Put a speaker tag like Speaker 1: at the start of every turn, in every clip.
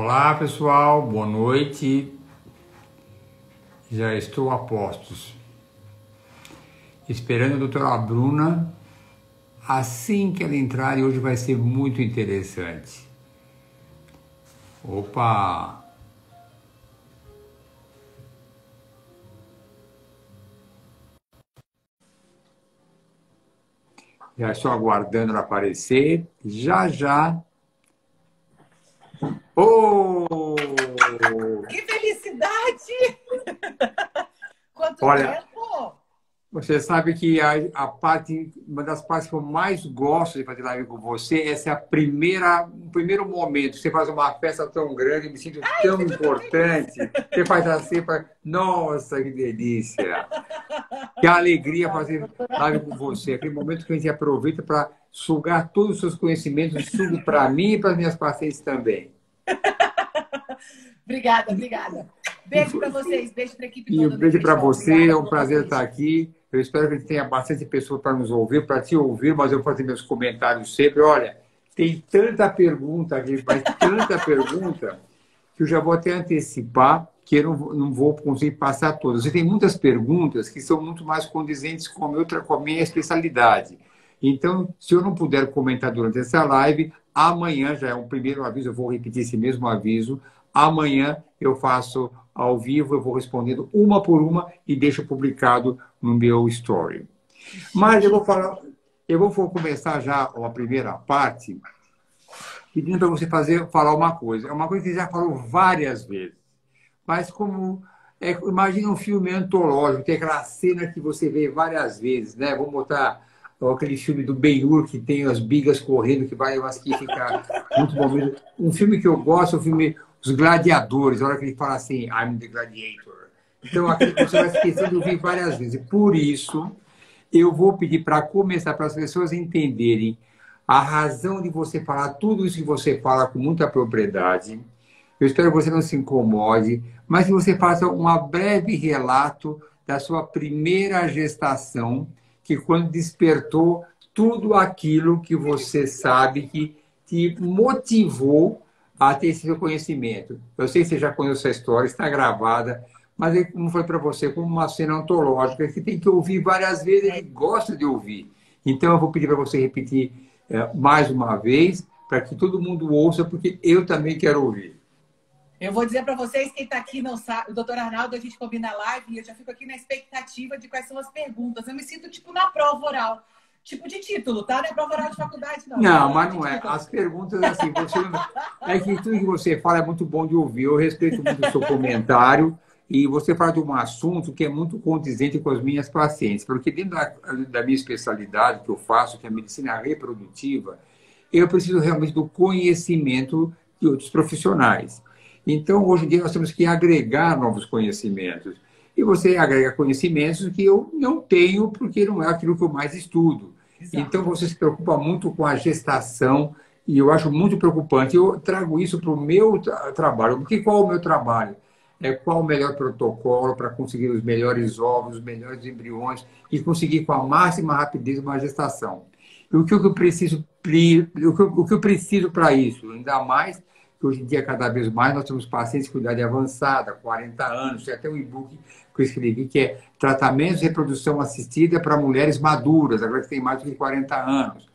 Speaker 1: Olá pessoal, boa noite. Já estou a postos. Esperando a doutora Bruna. Assim que ela entrar, e hoje vai ser muito interessante. Opa! Já estou aguardando ela aparecer. Já, já. Oh!
Speaker 2: Que felicidade! Quanto
Speaker 1: Olha,
Speaker 2: tempo!
Speaker 1: Você sabe que a, a, parte, uma das partes que eu mais gosto de fazer live com você, essa é a primeira, o primeiro momento. Você faz uma festa tão grande, me sinto Ai, tão importante. Você faz assim, faz, nossa, que delícia! Que alegria fazer live com você. Aquele momento que a gente aproveita para sugar todos os seus conhecimentos, sugo para mim e para as minhas pacientes também.
Speaker 2: obrigada, obrigada. Beijo para vocês, beijo para a equipe toda.
Speaker 1: E um beijo para você, é um prazer estar aqui. Eu espero que a gente tenha bastante pessoas para nos ouvir, para te ouvir, mas eu vou fazer meus comentários sempre. Olha, tem tanta pergunta aqui, mas tanta pergunta, que eu já vou até antecipar, que eu não, não vou conseguir passar todas. E tem muitas perguntas que são muito mais condizentes com a, minha, com a minha especialidade. Então, se eu não puder comentar durante essa live, amanhã já é um primeiro aviso, eu vou repetir esse mesmo aviso. Amanhã eu faço ao vivo, eu vou respondendo uma por uma e deixo publicado no meu story. Mas eu vou falar, eu vou começar já a primeira parte pedindo para você fazer falar uma coisa. É uma coisa que você já falou várias vezes. Mas como é, imagina um filme antológico, tem aquela cena que você vê várias vezes, né? Vamos botar aquele filme do Ben-Hur que tem as bigas correndo, que vai, mas que fica muito bom. Um filme que eu gosto é o filme os gladiadores, a hora que ele fala assim, I'm the gladiator. Então, que você vai esquecer de ouvir várias vezes. Por isso, eu vou pedir para começar, para as pessoas entenderem a razão de você falar tudo isso que você fala com muita propriedade. Eu espero que você não se incomode, mas que você faça um breve relato da sua primeira gestação, que quando despertou tudo aquilo que você sabe que te motivou a ter esse reconhecimento. Eu sei que você já conhece essa história, está gravada, mas é como foi para você, como uma cena antológica que tem que ouvir várias vezes e gosta de ouvir. Então eu vou pedir para você repetir é, mais uma vez, para que todo mundo ouça, porque eu também quero ouvir.
Speaker 2: Eu vou dizer para vocês, quem está aqui não sabe, o doutor Arnaldo, a gente combina a live e eu já fico aqui na expectativa de quais são as perguntas. Eu me sinto tipo na prova oral tipo de título, tá? Não é prova oral de faculdade, não.
Speaker 1: Não, mas não é. As perguntas, assim, você... é que tudo que você fala é muito bom de ouvir. Eu respeito muito o seu comentário e você fala de um assunto que é muito condizente com as minhas pacientes, porque dentro da, da minha especialidade que eu faço, que é a medicina reprodutiva, eu preciso realmente do conhecimento de outros profissionais. Então, hoje em dia, nós temos que agregar novos conhecimentos. E você agrega conhecimentos que eu não tenho, porque não é aquilo que eu mais estudo. Exato. Então, você se preocupa muito com a gestação, e eu acho muito preocupante. Eu trago isso para o meu tra trabalho. Porque qual é o meu trabalho? É qual o melhor protocolo para conseguir os melhores ovos, os melhores embriões e conseguir com a máxima rapidez uma gestação. E o que eu preciso, o que eu preciso para isso? Ainda mais que hoje em dia, cada vez mais, nós temos pacientes com idade avançada, 40 anos. Tem até um e-book que eu escrevi que é Tratamentos de Reprodução Assistida para Mulheres Maduras, agora que tem mais de 40 anos.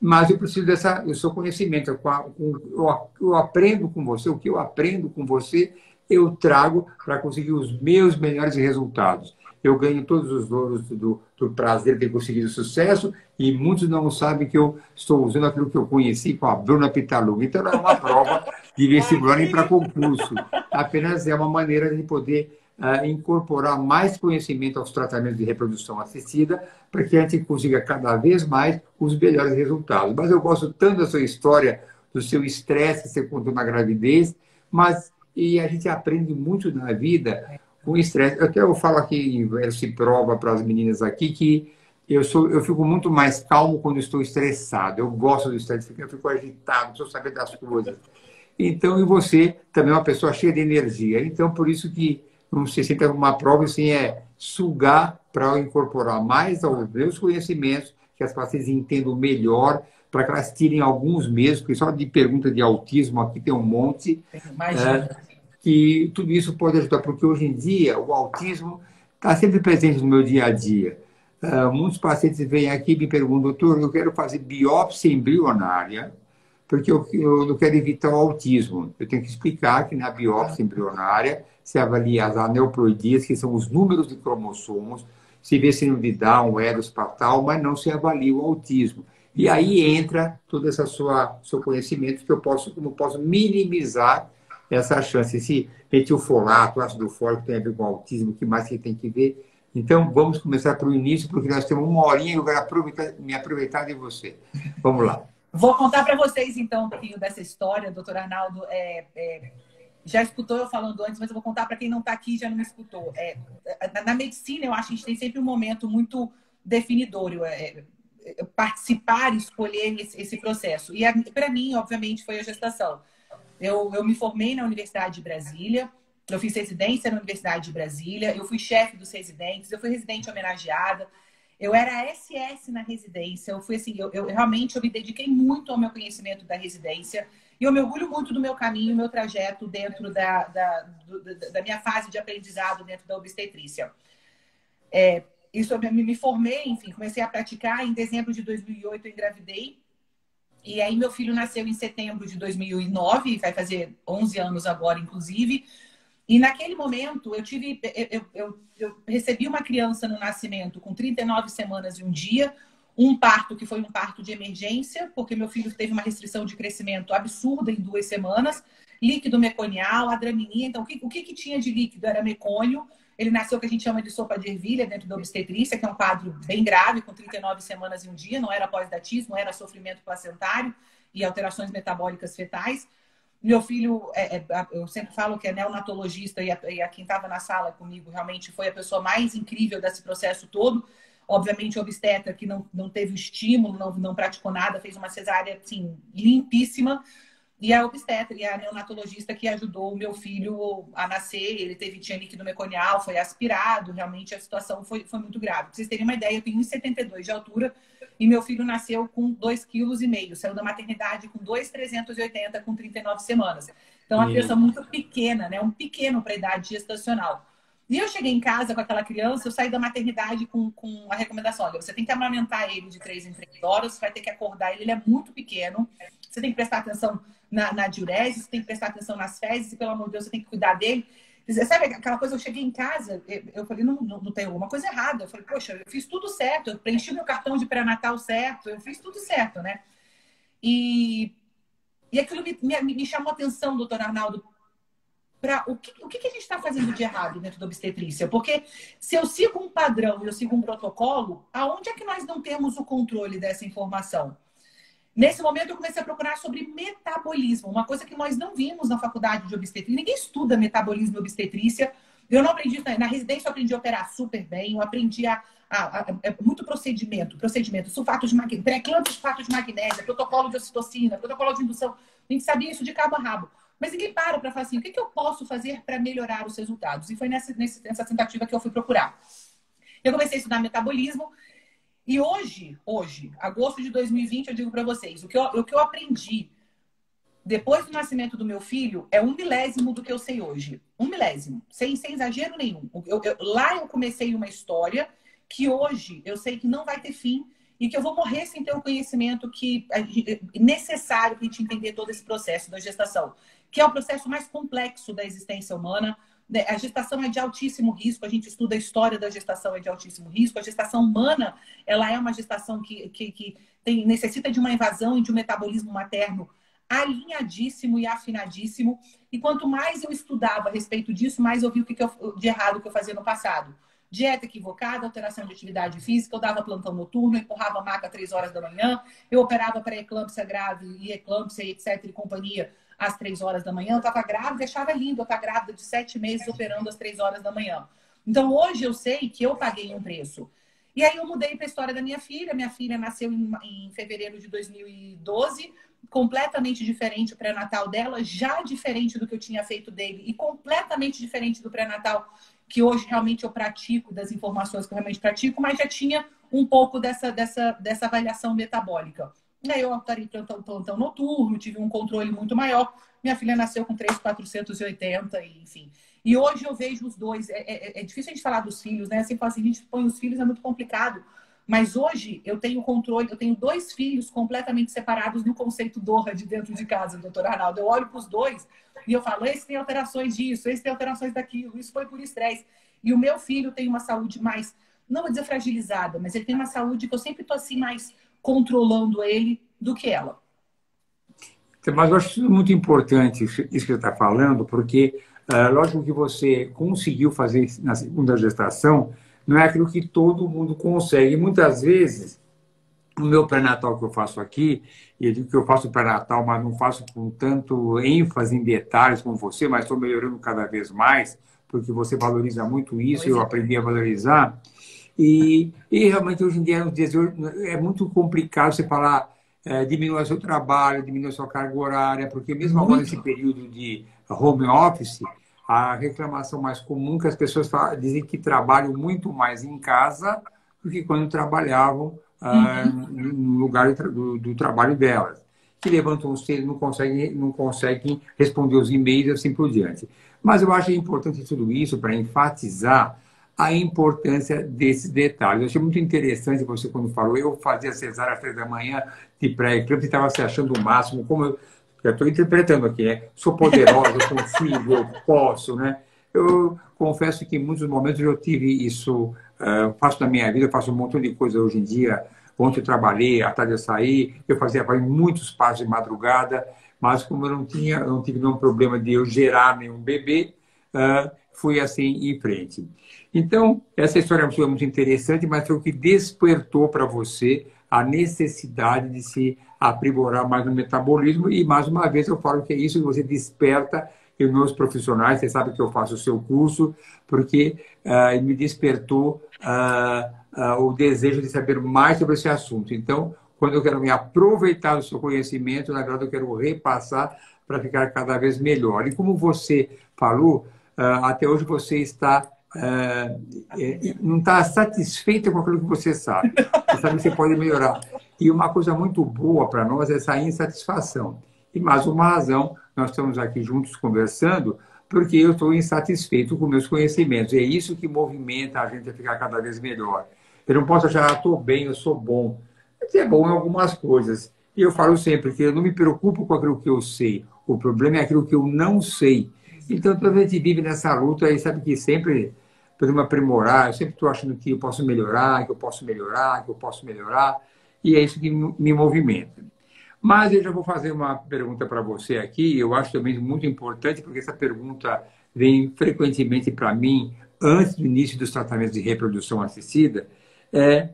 Speaker 1: Mas eu preciso dessa, do seu conhecimento. Eu, eu aprendo com você, o que eu aprendo com você, eu trago para conseguir os meus melhores resultados. Eu ganho todos os louros do, do prazer de ter conseguido sucesso e muitos não sabem que eu estou usando aquilo que eu conheci com a Bruna Pitaluga. Então, é uma prova de vestibular para concurso. Apenas é uma maneira de poder uh, incorporar mais conhecimento aos tratamentos de reprodução assistida para que a gente consiga cada vez mais os melhores resultados. Mas eu gosto tanto da sua história, do seu estresse que você contou na gravidez, mas e a gente aprende muito na vida com estresse. Até eu falo aqui, se prova para as meninas aqui que eu, sou, eu fico muito mais calmo quando estou estressado. Eu gosto do estresse, eu fico agitado, preciso saber das coisas. Então, e você também é uma pessoa cheia de energia. Então, por isso que não se senta uma prova, assim, é sugar para incorporar mais aos meus conhecimentos, que as pacientes entendam melhor, para que elas tirem alguns meses, porque só de pergunta de autismo aqui tem um monte.
Speaker 2: Imagina.
Speaker 1: É, que tudo isso pode ajudar, porque hoje em dia o autismo está sempre presente no meu dia a dia. Uh, muitos pacientes vêm aqui e me perguntam, doutor, eu quero fazer biópsia embrionária, porque eu, eu, quero evitar o autismo. Eu tenho que explicar que na biópsia embrionária se avalia as aneuploidias, que são os números de cromossomos, se vê se não de Down, Eros, Patal, mas não se avalia o autismo. E aí entra todo esse seu conhecimento que eu posso, como posso minimizar essa chance. Esse metilfolato, ácido fólico tem a ver com autismo, o que mais que tem que ver? Então, vamos começar pelo início, porque nós temos uma horinha e eu quero aproveitar, me aproveitar de você. Vamos lá.
Speaker 2: Vou contar para vocês, então, um pouquinho dessa história. doutor Arnaldo é, é, já escutou eu falando antes, mas eu vou contar para quem não está aqui e já não me escutou. É, na medicina, eu acho que a gente tem sempre um momento muito definidor. É, participar, escolher esse, esse processo. E para mim, obviamente, foi a gestação. Eu, eu me formei na Universidade de Brasília, eu fiz residência na Universidade de Brasília, eu fui chefe dos residentes, eu fui residente homenageada. Eu era SS na residência. Eu fui assim, eu, eu, realmente eu me dediquei muito ao meu conhecimento da residência e eu me orgulho muito do meu caminho, meu trajeto dentro da, da, da minha fase de aprendizado dentro da obstetrícia. É, isso eu me, me formei, enfim, comecei a praticar. Em dezembro de 2008 eu engravidei. E aí meu filho nasceu em setembro de 2009, vai fazer 11 anos agora, inclusive. E naquele momento, eu tive, eu, eu, eu, recebi uma criança no nascimento com 39 semanas e um dia, um parto que foi um parto de emergência, porque meu filho teve uma restrição de crescimento absurda em duas semanas, líquido meconial, adraminia. Então, o que, o que, que tinha de líquido era mecônio. Ele nasceu que a gente chama de sopa de ervilha dentro da obstetrícia, que é um quadro bem grave, com 39 semanas e um dia, não era pós-datismo, era sofrimento placentário e alterações metabólicas fetais. Meu filho, é, é, eu sempre falo que é neonatologista e a, e a quem estava na sala comigo realmente foi a pessoa mais incrível desse processo todo. Obviamente, obstetra que não, não teve estímulo, não, não praticou nada, fez uma cesárea assim, limpíssima. E a obstetra e a neonatologista que ajudou o meu filho a nascer, ele teve tinha líquido meconial, foi aspirado, realmente a situação foi, foi muito grave. Pra vocês terem uma ideia, eu tenho 1,72 de altura, e meu filho nasceu com 2,5 kg, saiu da maternidade com 2,380 com 39 semanas. Então, uma criança muito pequena, né? Um pequeno para a idade gestacional. E eu cheguei em casa com aquela criança, eu saí da maternidade com, com a recomendação: olha, você tem que amamentar ele de 3 em 3 horas, você vai ter que acordar ele, ele é muito pequeno, você tem que prestar atenção na, na diurese, você tem que prestar atenção nas fezes, e pelo amor de Deus, você tem que cuidar dele. Sabe aquela coisa, eu cheguei em casa, eu falei, não, não, não tem alguma coisa errada. Eu falei, poxa, eu fiz tudo certo, eu preenchi meu cartão de pré-natal certo, eu fiz tudo certo, né? E, e aquilo me, me, me chamou a atenção, doutor Arnaldo, para o que, o que a gente está fazendo de errado dentro da obstetrícia? Porque se eu sigo um padrão eu sigo um protocolo, aonde é que nós não temos o controle dessa informação? Nesse momento, eu comecei a procurar sobre metabolismo, uma coisa que nós não vimos na faculdade de obstetrícia. Ninguém estuda metabolismo e obstetrícia. Eu não aprendi, na residência eu aprendi a operar super bem, eu aprendi a, a, a, é muito procedimento, procedimento, sulfato de magnésio, pré-clã sulfato de magnésio, protocolo de ocitocina, protocolo de indução. A gente sabia isso de cabo a rabo. Mas ninguém para para falar assim, o que, que eu posso fazer para melhorar os resultados? E foi nessa, nessa tentativa que eu fui procurar. Eu comecei a estudar metabolismo e hoje, hoje, agosto de 2020, eu digo para vocês, o que eu, o que eu aprendi depois do nascimento do meu filho é um milésimo do que eu sei hoje. Um milésimo, sem, sem exagero nenhum. Eu, eu, lá eu comecei uma história que hoje eu sei que não vai ter fim e que eu vou morrer sem ter o conhecimento que é necessário para a gente entender todo esse processo da gestação, que é o processo mais complexo da existência humana, né, a gestação é de altíssimo risco, a gente estuda a história da gestação é de altíssimo risco. A gestação humana, ela é uma gestação que, que, que tem, necessita de uma invasão e de um metabolismo materno alinhadíssimo e afinadíssimo. E quanto mais eu estudava a respeito disso, mais eu vi o que, que eu, de errado que eu fazia no passado. Dieta equivocada, alteração de atividade física, eu dava plantão noturno, empurrava maca três horas da manhã, eu operava para eclâmpsia grave e eclâmpsia, etc. e companhia às três horas da manhã. Eu estava grávida, achava lindo eu estar grávida de sete meses operando às três horas da manhã. Então, hoje eu sei que eu paguei um preço. E aí eu mudei para a história da minha filha. Minha filha nasceu em, em fevereiro de 2012, completamente diferente o pré-natal dela, já diferente do que eu tinha feito dele e completamente diferente do pré-natal que hoje realmente eu pratico, das informações que eu realmente pratico, mas já tinha um pouco dessa, dessa, dessa avaliação metabólica. Aí eu optaria pelo plantão, plantão noturno, tive um controle muito maior. Minha filha nasceu com 3,480, enfim. E hoje eu vejo os dois. É, é, é, difícil a gente falar dos filhos, né? Assim, assim, a gente põe os filhos, é muito complicado. Mas hoje eu tenho controle, eu tenho dois filhos completamente separados no conceito Doha de dentro de casa, doutor Arnaldo. Eu olho para os dois e eu falo, esse tem alterações disso, esse tem alterações daquilo, isso foi por estresse. E o meu filho tem uma saúde mais, não vou dizer fragilizada, mas ele tem uma saúde que eu sempre estou assim mais controlando ele do que ela.
Speaker 1: Mas eu acho muito importante isso que você está falando, porque uh, lógico que você conseguiu fazer na segunda gestação, não é aquilo que todo mundo consegue. Muitas vezes, no meu pré-natal que eu faço aqui, e eu digo que eu faço pré-natal, mas não faço com tanto ênfase em detalhes como você, mas estou melhorando cada vez mais, porque você valoriza muito isso, eu é. aprendi a valorizar. E, e realmente hoje em dia, nos dias é muito complicado você falar é, diminua seu trabalho, diminua sua carga horária, porque mesmo agora nesse período de home office, a reclamação mais comum que as pessoas falam, dizem que trabalham muito mais em casa do que quando trabalhavam ah, uhum. no lugar do, do, trabalho delas. Que levantam cedo, não conseguem, não conseguem responder os e-mails e assim por diante. Mas eu acho importante tudo isso para enfatizar a importância desses detalhes. Eu achei muito interessante você quando falou, eu fazia cesárea às três da manhã de pré-eclâmpsia e estava se achando o máximo, como eu eu estou interpretando aqui, né? Sou poderosa, consigo, eu posso, né? Eu confesso que em muitos momentos eu tive isso, uh, faço na minha vida, faço um montão de coisa hoje em dia. Ontem eu trabalhei, à tarde eu saí, eu fazia muitos passos de madrugada, mas como eu não tinha, eu não tive nenhum problema de eu gerar nenhum bebê, uh, fui assim em frente. Então, essa história foi muito interessante, mas foi o que despertou para você a necessidade de se aprimorar mais no metabolismo. E, mais uma vez, eu falo que é isso que você desperta em meus profissionais. Você sabe que eu faço o seu curso, porque uh, me despertou uh, uh, o desejo de saber mais sobre esse assunto. Então, quando eu quero me aproveitar do seu conhecimento, na verdade, eu quero repassar para ficar cada vez melhor. E como você falou, até hoje você está é, é, não está satisfeita com aquilo que você sabe. Você sabe que você pode melhorar. E uma coisa muito boa para nós é essa insatisfação. E mais uma razão, nós estamos aqui juntos conversando, porque eu estou insatisfeito com meus conhecimentos. E é isso que movimenta a gente a ficar cada vez melhor. Eu não posso achar, ah, estou bem, eu sou bom. Você é bom em algumas coisas. E eu falo sempre que eu não me preocupo com aquilo que eu sei. O problema é aquilo que eu não sei. Então, toda vez que vive nessa luta, aí sabe que sempre podemos aprimorar. Eu sempre estou achando que eu posso melhorar, que eu posso melhorar, que eu posso melhorar. E é isso que me movimenta. Mas eu já vou fazer uma pergunta para você aqui. Eu acho também muito importante, porque essa pergunta vem frequentemente para mim antes do início dos tratamentos de reprodução assistida. É,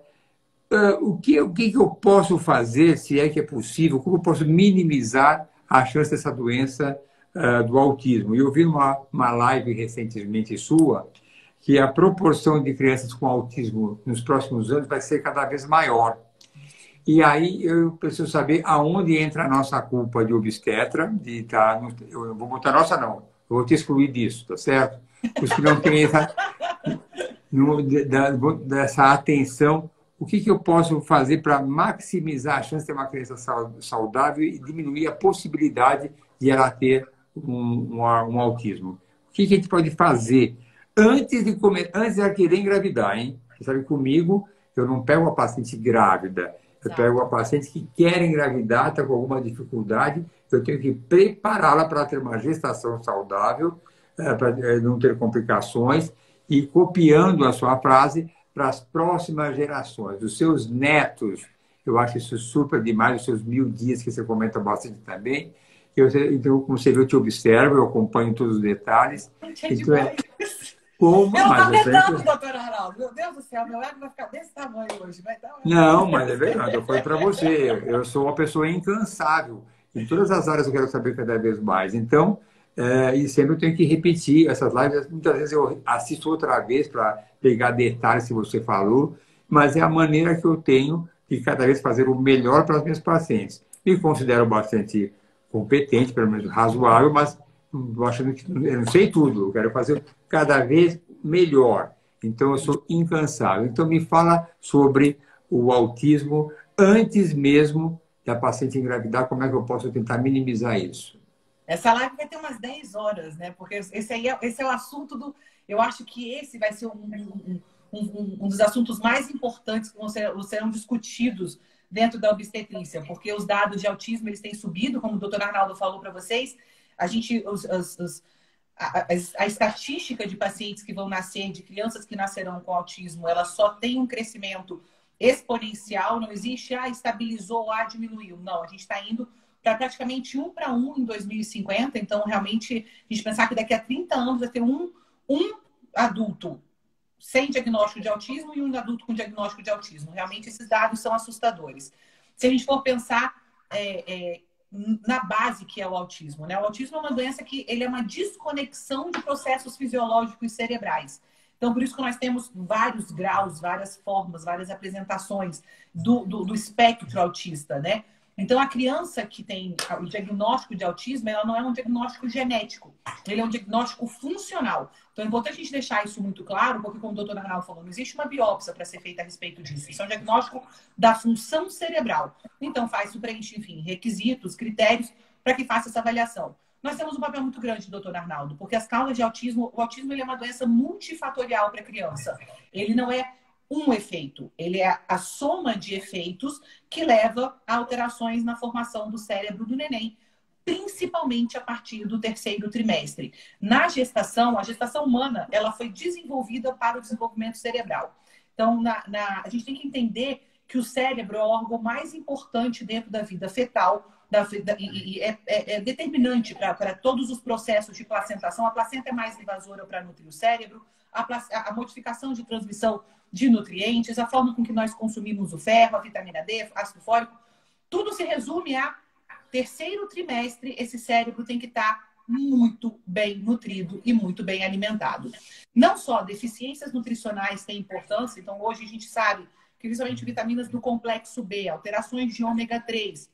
Speaker 1: uh, o, que, o que eu posso fazer, se é que é possível, como eu posso minimizar a chance dessa doença uh, do autismo? Eu vi uma, uma live recentemente sua, que a proporção de crianças com autismo nos próximos anos vai ser cada vez maior. E aí eu preciso saber aonde entra a nossa culpa de obstetra, de. Tá eu vou botar nossa, não. Eu vou te excluir disso, tá certo? Os que não têm essa, no, da, dessa atenção, o que, que eu posso fazer para maximizar a chance de uma criança saudável e diminuir a possibilidade de ela ter um, um, um autismo? O que, que a gente pode fazer antes de comer, antes de ela querer engravidar, hein? Você sabe, comigo, eu não pego uma paciente grávida, eu pego uma paciente que quer engravidar, está com alguma dificuldade, eu tenho que prepará-la para ter uma gestação saudável, eh, para eh, não ter complicações, e copiando a sua frase para as próximas gerações, os seus netos. Eu acho isso super demais, os seus mil dias que você comenta bastante também. Eu, então, como você vê, eu te observo, eu acompanho todos os detalhes. Então, é,
Speaker 2: como, eu não estou aguentando, sempre... doutor Arnaldo. Meu Deus do céu, meu ego vai ficar desse tamanho hoje. Vai dar
Speaker 1: Não, mas é verdade. Eu falei para você. Eu sou uma pessoa incansável. Em todas as áreas eu quero saber cada vez mais. Então, é, e sempre eu tenho que repetir essas lives. Muitas vezes eu assisto outra vez para pegar detalhes que você falou, mas é a maneira que eu tenho de cada vez fazer o melhor para os meus pacientes. Me considero bastante competente, pelo menos razoável, mas achando que eu não sei tudo, eu quero fazer cada vez melhor. Então, eu sou incansável. Então, me fala sobre o autismo antes mesmo da paciente engravidar, como é que eu posso tentar minimizar isso?
Speaker 2: Essa live vai ter umas 10 horas, né? Porque esse aí é, esse é o assunto do. Eu acho que esse vai ser um, um, um, um dos assuntos mais importantes que vão ser, serão discutidos dentro da obstetrícia, porque os dados de autismo eles têm subido, como o doutor Arnaldo falou para vocês. A gente, os, os, os a, a, estatística de pacientes que vão nascer, de crianças que nascerão com autismo, ela só tem um crescimento exponencial, não existe, ah, estabilizou, ah, diminuiu. Não, a gente está indo para praticamente um para um em 2050. Então, realmente, a gente pensar que daqui a 30 anos vai ter um, um adulto sem diagnóstico de autismo e um adulto com diagnóstico de autismo. Realmente, esses dados são assustadores. Se a gente for pensar é, é, na base que é o autismo, né? O autismo é uma doença que ele é uma desconexão de processos fisiológicos cerebrais. Então, por isso que nós temos vários graus, várias formas, várias apresentações do, do, do espectro autista, né? Então, a criança que tem o diagnóstico de autismo, ela não é um diagnóstico genético, ele é um diagnóstico funcional. Então, é importante a gente deixar isso muito claro, porque, como o doutor Arnaldo falou, não existe uma biópsia para ser feita a respeito disso. Isso é um diagnóstico da função cerebral. Então, faz-se preenche, enfim, requisitos, critérios para que faça essa avaliação. Nós temos um papel muito grande, doutor Arnaldo, porque as causas de autismo, o autismo é uma doença multifatorial para a criança. Ele não é um efeito, ele é a soma de efeitos que leva a alterações na formação do cérebro do neném, principalmente a partir do terceiro trimestre. Na gestação, a gestação humana, ela foi desenvolvida para o desenvolvimento cerebral. Então, na, na, a gente tem que entender que o cérebro é o órgão mais importante dentro da vida fetal da, da, e, é, é, é, determinante para todos os processos de placentação. A placenta é mais invasora para nutrir o cérebro, a, a modificação de transmissão de nutrientes, a forma com que nós consumimos o ferro, a vitamina D, ácido fólico, tudo se resume a terceiro trimestre, esse cérebro tem que estar tá muito bem nutrido e muito bem alimentado. Não só deficiências nutricionais têm importância, então hoje a gente sabe que principalmente vitaminas do complexo B, alterações de ômega 3,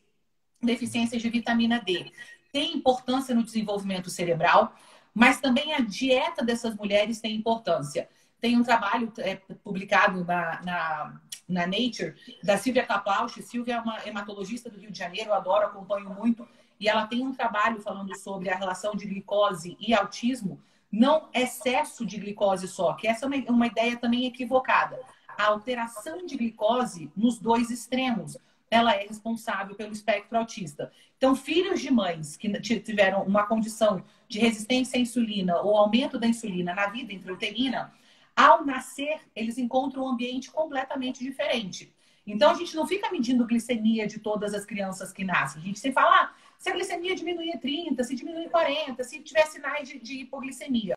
Speaker 2: deficiências de vitamina D, tem importância no desenvolvimento cerebral, mas também a dieta dessas mulheres tem importância. Tem um trabalho é, publicado na, na, na, Nature da Silvia Kaplausch. Silvia é uma hematologista do Rio de Janeiro, eu adoro, acompanho muito. E ela tem um trabalho falando sobre a relação de glicose e autismo. Não excesso de glicose só, que essa é uma, uma ideia também equivocada. A alteração de glicose nos dois extremos ela é responsável pelo espectro autista. Então, filhos de mães que tiveram uma condição de resistência à insulina ou aumento da insulina na vida intrauterina, ao nascer, eles encontram um ambiente completamente diferente. Então, a gente não fica medindo glicemia de todas as crianças que nascem. A gente sempre fala, ah, se a glicemia diminuir 30, se diminuir 40, se tiver sinais de, de hipoglicemia.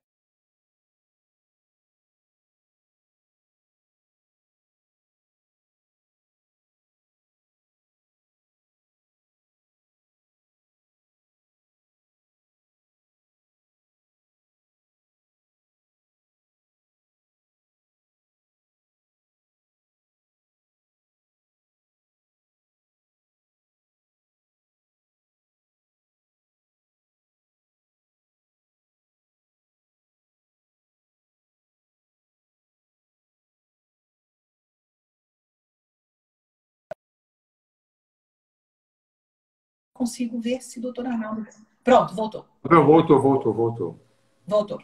Speaker 2: Consigo ver se o doutor Arnaldo. Pronto, voltou.
Speaker 1: voltou, voltou, voltou.
Speaker 2: Voltou.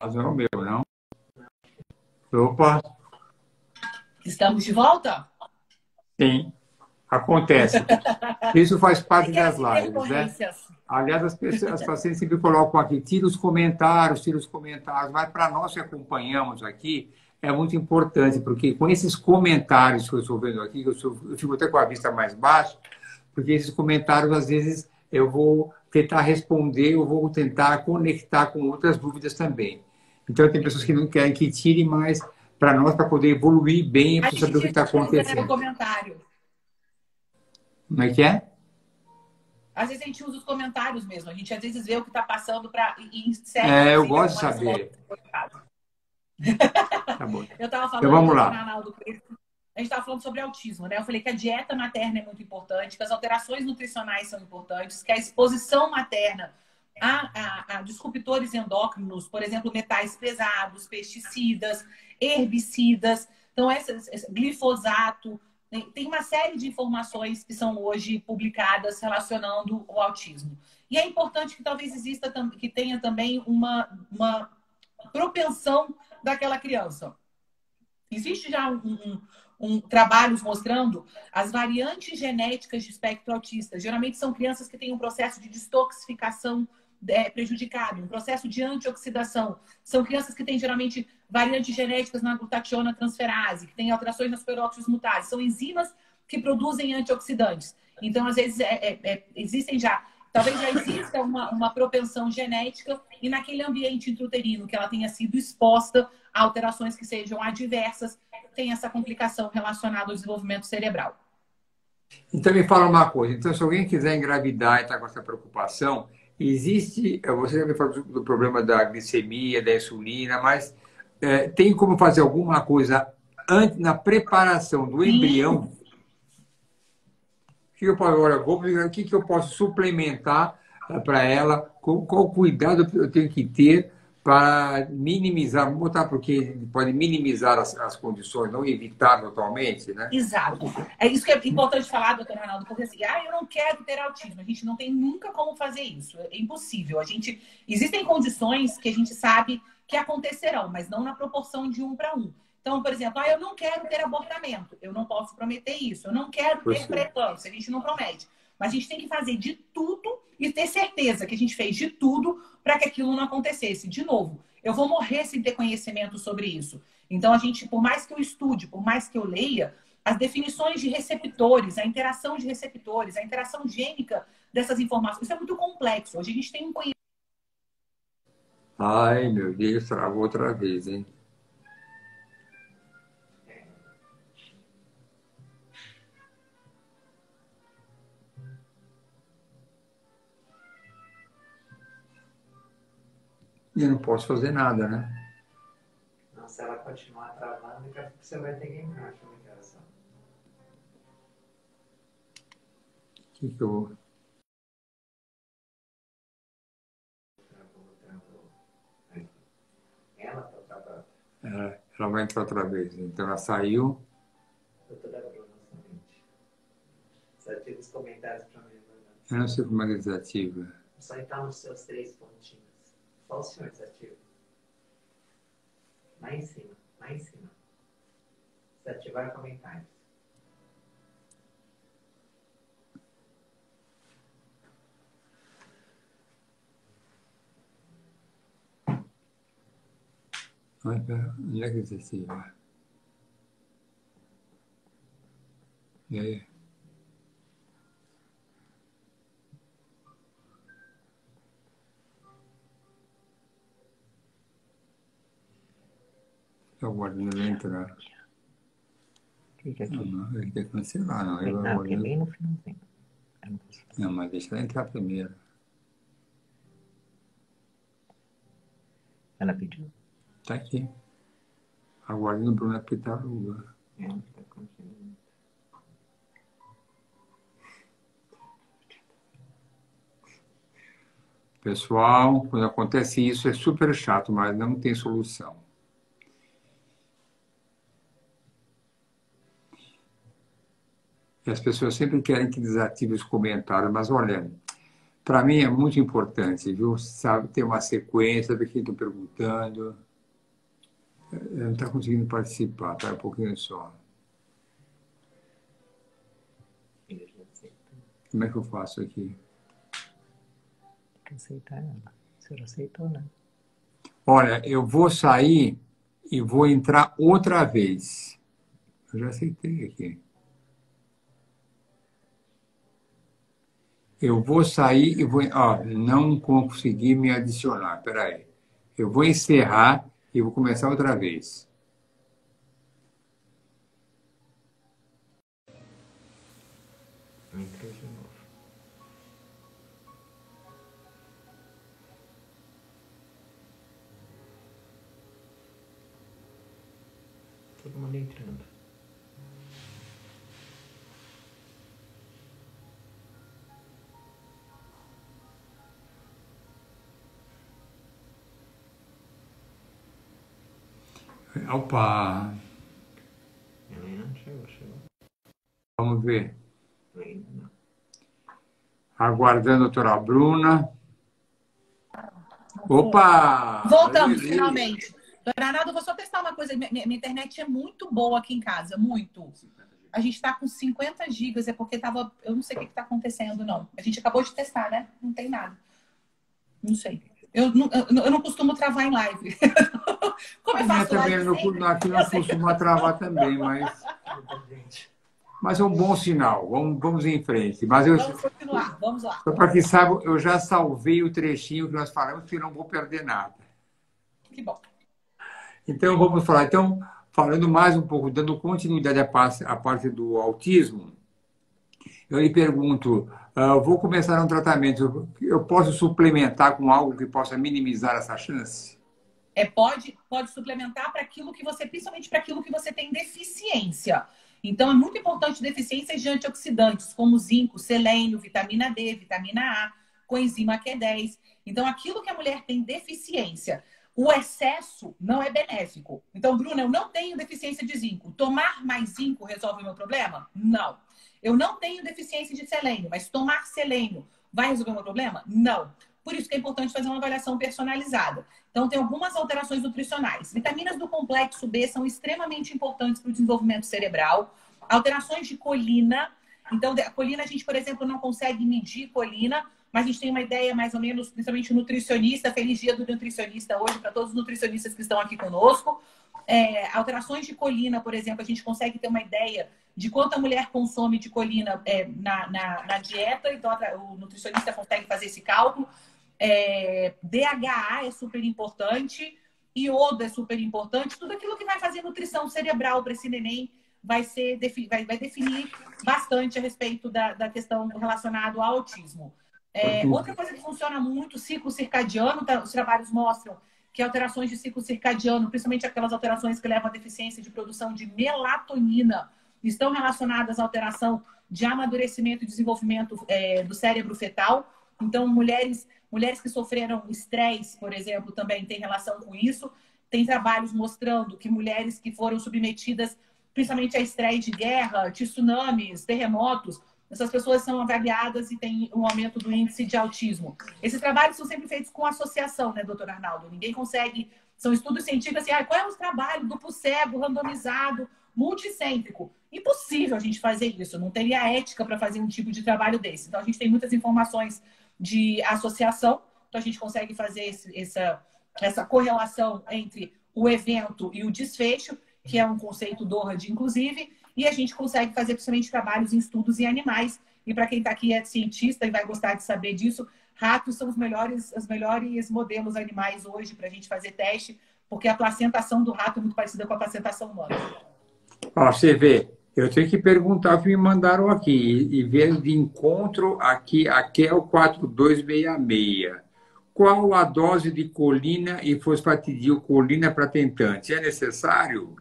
Speaker 1: É o meu, não? Opa!
Speaker 2: Estamos de volta?
Speaker 1: Sim, acontece. Isso faz parte das lives, né? Aliás, as, pessoas, as pacientes sempre colocam aqui, tira os comentários, tira os comentários, mas para nós que acompanhamos aqui, é muito importante, porque com esses comentários que eu estou vendo aqui, eu, sou, eu fico até com a vista mais baixa, porque esses comentários, às vezes, eu vou tentar responder, eu vou tentar conectar com outras dúvidas também. Então, tem pessoas que não querem que tire mais para nós, para poder evoluir bem, para saber o que está acontecendo.
Speaker 2: comentário.
Speaker 1: Como é que é?
Speaker 2: às vezes a gente usa os comentários mesmo. A gente às vezes vê o que está passando para e
Speaker 1: segue, É, eu gosto de saber.
Speaker 2: Tá bom. Eu estava falando então,
Speaker 1: vamos lá.
Speaker 2: Arnaldo, a gente estava falando sobre autismo, né? Eu falei que a dieta materna é muito importante, que as alterações nutricionais são importantes, que a exposição materna a, a, a disruptores endócrinos, por exemplo, metais pesados, pesticidas, herbicidas, então essas, glifosato, tem uma série de informações que são hoje publicadas relacionando o autismo. E é importante que talvez exista, que tenha também uma, uma propensão daquela criança. Existe já um, um, um, trabalhos mostrando as variantes genéticas de espectro autista. Geralmente são crianças que têm um processo de destoxificação é, prejudicado, um processo de antioxidação. São crianças que têm geralmente variantes genéticas na glutationa transferase, que têm alterações nas peróxidos mutases. São enzimas que produzem antioxidantes. Então, às vezes, é, é, é, existem já, talvez já exista uma, uma propensão genética e naquele ambiente intrauterino que ela tenha sido exposta a alterações que sejam adversas, tem essa complicação relacionada ao desenvolvimento cerebral.
Speaker 1: Então, me fala uma coisa. Então, se alguém quiser engravidar e está com essa preocupação, Existe, você já me falou do problema da glicemia, da insulina, mas é, tem como fazer alguma coisa antes, na preparação do embrião? O que eu posso, agora, o que, que eu posso suplementar eh, para ela? Qual, qual cuidado eu tenho que ter para minimizar, vamos botar porque pode minimizar as, as, condições, não evitar totalmente, né?
Speaker 2: Exato. É isso que é importante falar, doutor Ronaldo, porque assim, ah, eu não quero ter autismo. A gente não tem nunca como fazer isso. É impossível. A gente existem condições que a gente sabe que acontecerão, mas não na proporção de um para um. Então, por exemplo, ah, eu não quero ter abortamento. Eu não posso prometer isso. Eu não quero ter pré-eclâmpsia. A gente não promete. Mas a gente tem que fazer de tudo e ter certeza que a gente fez de tudo para que aquilo não acontecesse. De novo, eu vou morrer sem ter conhecimento sobre isso. Então, a gente, por mais que eu estude, por mais que eu leia, as definições de receptores, a interação de receptores, a interação gênica dessas informações, isso é muito complexo. Hoje a gente tem um conhecimento.
Speaker 1: Ai, meu Deus, travou outra vez, hein? E eu não posso fazer nada, né?
Speaker 3: Não, se ela continuar travando, daqui a pouco você vai ter que entrar na comunicação.
Speaker 1: O que, que eu.
Speaker 3: Ela está travando.
Speaker 1: É, ela vai entrar outra vez. Então ela saiu.
Speaker 3: Doutora Bruna, somente. Desativa os comentários para mim.
Speaker 1: Eu não sei como é que desativa.
Speaker 3: Só entrar nos seus três pontinhos. Só o senhor desativo. Lá em cima, lá em cima. Desativar comentários.
Speaker 1: Onde é que desativa? E aí? Eu guardando ele entrar.
Speaker 3: Clica aqui.
Speaker 1: Não, não, ele tem que cancelar, não.
Speaker 3: Não, porque é bem no finalzinho.
Speaker 1: Não, mas deixa ela entrar primeiro.
Speaker 3: Ela pediu?
Speaker 1: Tá aqui. Aguardando o Bruno apitar o lugar.
Speaker 3: É, tá.
Speaker 1: Pessoal, quando acontece isso é super chato, mas não tem solução. E as pessoas sempre querem que desative os comentários, mas olha, para mim é muito importante, viu? Sabe, ter uma sequência, ver quem está perguntando. Não está conseguindo participar, tá? Um pouquinho só. Como é que eu faço aqui?
Speaker 3: Aceitar ela. O senhor aceitou, né?
Speaker 1: Olha, eu vou sair e vou entrar outra vez. Eu já aceitei aqui. Eu vou sair e vou. Ó, não consegui me adicionar. Espera aí. Eu vou encerrar e vou começar outra vez.
Speaker 3: Entrei de novo. Todo mundo entrando.
Speaker 1: Opa!
Speaker 3: Helena, chegou, chegou.
Speaker 1: Vamos ver.
Speaker 3: Ainda não.
Speaker 1: Aguardando a doutora Bruna. Opa!
Speaker 2: Voltamos, finalmente. Dona Arnaldo, vou só testar uma coisa. Minha, minha internet é muito boa aqui em casa, muito. A gente está com 50 gigas, é porque tava. Eu não sei o que está acontecendo, não. A gente acabou de testar, né? Não tem nada. Não sei. Eu não, eu, não costumo travar em live. Como eu faço
Speaker 1: também
Speaker 2: live
Speaker 1: não, aqui não costuma travar também, mas, mas é um bom sinal. Vamos, vamos em frente. Mas eu,
Speaker 2: Vamos continuar, vamos lá.
Speaker 1: só para que saibam, eu já salvei o trechinho que nós falamos, que não vou perder nada.
Speaker 2: Que bom.
Speaker 1: Então, vamos falar. Então, falando mais um pouco, dando continuidade à parte, à parte do autismo, eu lhe pergunto, eu vou começar um tratamento, eu posso suplementar com algo que possa minimizar essa chance?
Speaker 2: É, pode, pode suplementar para aquilo que você, principalmente para aquilo que você tem deficiência. Então, é muito importante deficiências de antioxidantes, como zinco, selênio, vitamina D, vitamina A, coenzima Q10. Então, aquilo que a mulher tem deficiência, o excesso não é benéfico. Então, Bruna, eu não tenho deficiência de zinco. Tomar mais zinco resolve o meu problema? Não. Eu não tenho deficiência de selênio, mas tomar selênio vai resolver o meu problema? Não. Por isso que é importante fazer uma avaliação personalizada. Então, tem algumas alterações nutricionais. Vitaminas do complexo B são extremamente importantes para o desenvolvimento cerebral. Alterações de colina. Então, a colina, a gente, por exemplo, não consegue medir colina, mas a gente tem uma ideia mais ou menos, principalmente nutricionista. Feliz dia do nutricionista hoje para todos os nutricionistas que estão aqui conosco. É, alterações de colina, por exemplo, a gente consegue ter uma ideia de quanto a mulher consome de colina é, na, na, na, dieta, então o nutricionista consegue fazer esse cálculo. É, DHA é super importante, iodo é super importante, tudo aquilo que vai fazer nutrição cerebral para esse neném vai, ser, vai, vai definir bastante a respeito da, da questão relacionada ao autismo. É, outra coisa que funciona muito, ciclo circadiano, tá, os trabalhos mostram que alterações de ciclo circadiano, principalmente aquelas alterações que levam à deficiência de produção de melatonina, estão relacionadas à alteração de amadurecimento e desenvolvimento é, do cérebro fetal. Então, mulheres, mulheres que sofreram estresse, por exemplo, também têm relação com isso. Tem trabalhos mostrando que mulheres que foram submetidas principalmente a estresse de guerra, tsunamis, terremotos, essas pessoas são avaliadas e tem um aumento do índice de autismo. Esses trabalhos são sempre feitos com associação, né, doutor Arnaldo? Ninguém consegue. São estudos científicos assim, ah, qual é o trabalho duplo cego, randomizado, multicêntrico? Impossível a gente fazer isso, não teria ética para fazer um tipo de trabalho desse. Então, a gente tem muitas informações de associação, então a gente consegue fazer esse, essa, essa correlação entre o evento e o desfecho, que é um conceito do ORAD, inclusive, e a gente consegue fazer principalmente trabalhos em estudos em animais. E para quem está aqui é cientista e vai gostar de saber disso, ratos são os melhores, os melhores modelos animais hoje para a gente fazer teste, porque a placentação do rato é muito parecida com a placentação humana.
Speaker 1: Ó, você vê, eu tenho que perguntar o que me mandaram aqui e, e ver de encontro aqui a Kel 4266. Qual a dose de colina e fosfatidilcolina para tentante? É necessário?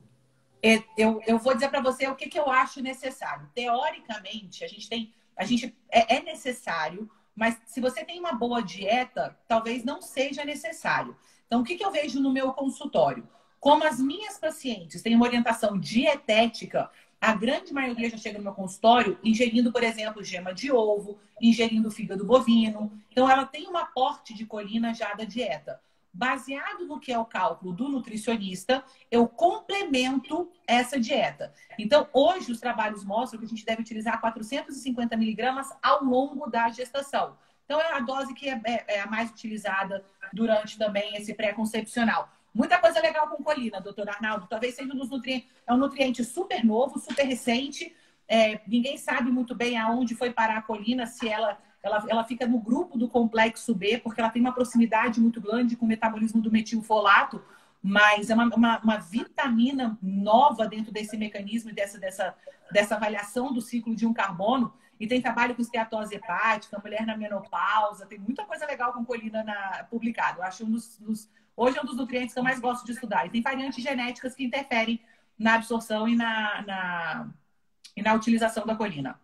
Speaker 2: É, eu, eu vou dizer para você o que, que eu acho necessário. Teoricamente, a gente tem. A gente é, é necessário, mas se você tem uma boa dieta, talvez não seja necessário. Então, o que, que eu vejo no meu consultório? Como as minhas pacientes têm uma orientação dietética, a grande maioria já chega no meu consultório ingerindo, por exemplo, gema de ovo, ingerindo fígado bovino. Então, ela tem um aporte de colina já da dieta. Baseado no que é o cálculo do nutricionista, eu complemento essa dieta. Então, hoje, os trabalhos mostram que a gente deve utilizar 450 miligramas ao longo da gestação. Então, é a dose que é, é, é a mais utilizada durante também esse pré-concepcional. Muita coisa legal com colina, doutor Arnaldo. Talvez seja um dos nutrientes. É um nutriente super novo, super recente. É, ninguém sabe muito bem aonde foi parar a colina, se ela, ela, ela fica no grupo do complexo B, porque ela tem uma proximidade muito grande com o metabolismo do metilfolato, mas é uma, uma, uma vitamina nova dentro desse mecanismo dessa, dessa, dessa avaliação do ciclo de um carbono. E tem trabalho com esteatose hepática, mulher na menopausa, tem muita coisa legal com colina na, publicado. Eu acho um dos, dos Hoje é um dos nutrientes que eu mais gosto de estudar. E tem variantes genéticas que interferem na absorção e na, na, e na utilização da colina.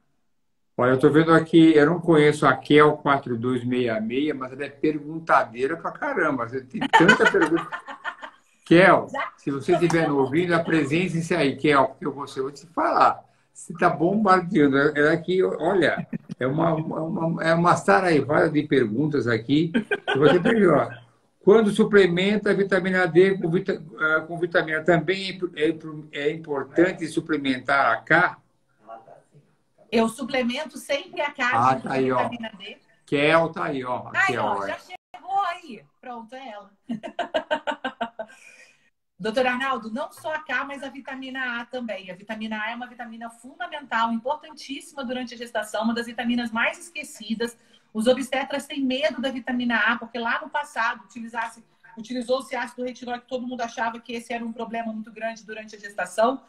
Speaker 1: Olha, eu estou vendo aqui, eu não conheço a Kel 4266, mas ela é perguntadeira pra caramba. Você tem tanta pergunta. Kel, se você estiver ouvindo, apresente-se aí, Kel, porque eu vou, eu vou te falar. Você está bombardeando. Ela aqui, olha, é uma, uma, é uma saraivada de perguntas aqui. Que você ó, quando suplementa a vitamina D com, vita, ah, com vitamina, também é, é, é importante suplementar a K?
Speaker 2: Eu suplemento sempre a K
Speaker 1: ah, tá aí, vitamina ó. D. Kel tá aí, ó.
Speaker 2: Aí, ó, já chegou aí. Pronto, é ela. Doutor Arnaldo, não só a K, mas a vitamina A também. A vitamina A é uma vitamina fundamental, importantíssima durante a gestação, uma das vitaminas mais esquecidas. Os obstetras têm medo da vitamina A, porque lá no passado utilizasse, utilizou-se ácido retinóico, todo mundo achava que esse era um problema muito grande durante a gestação.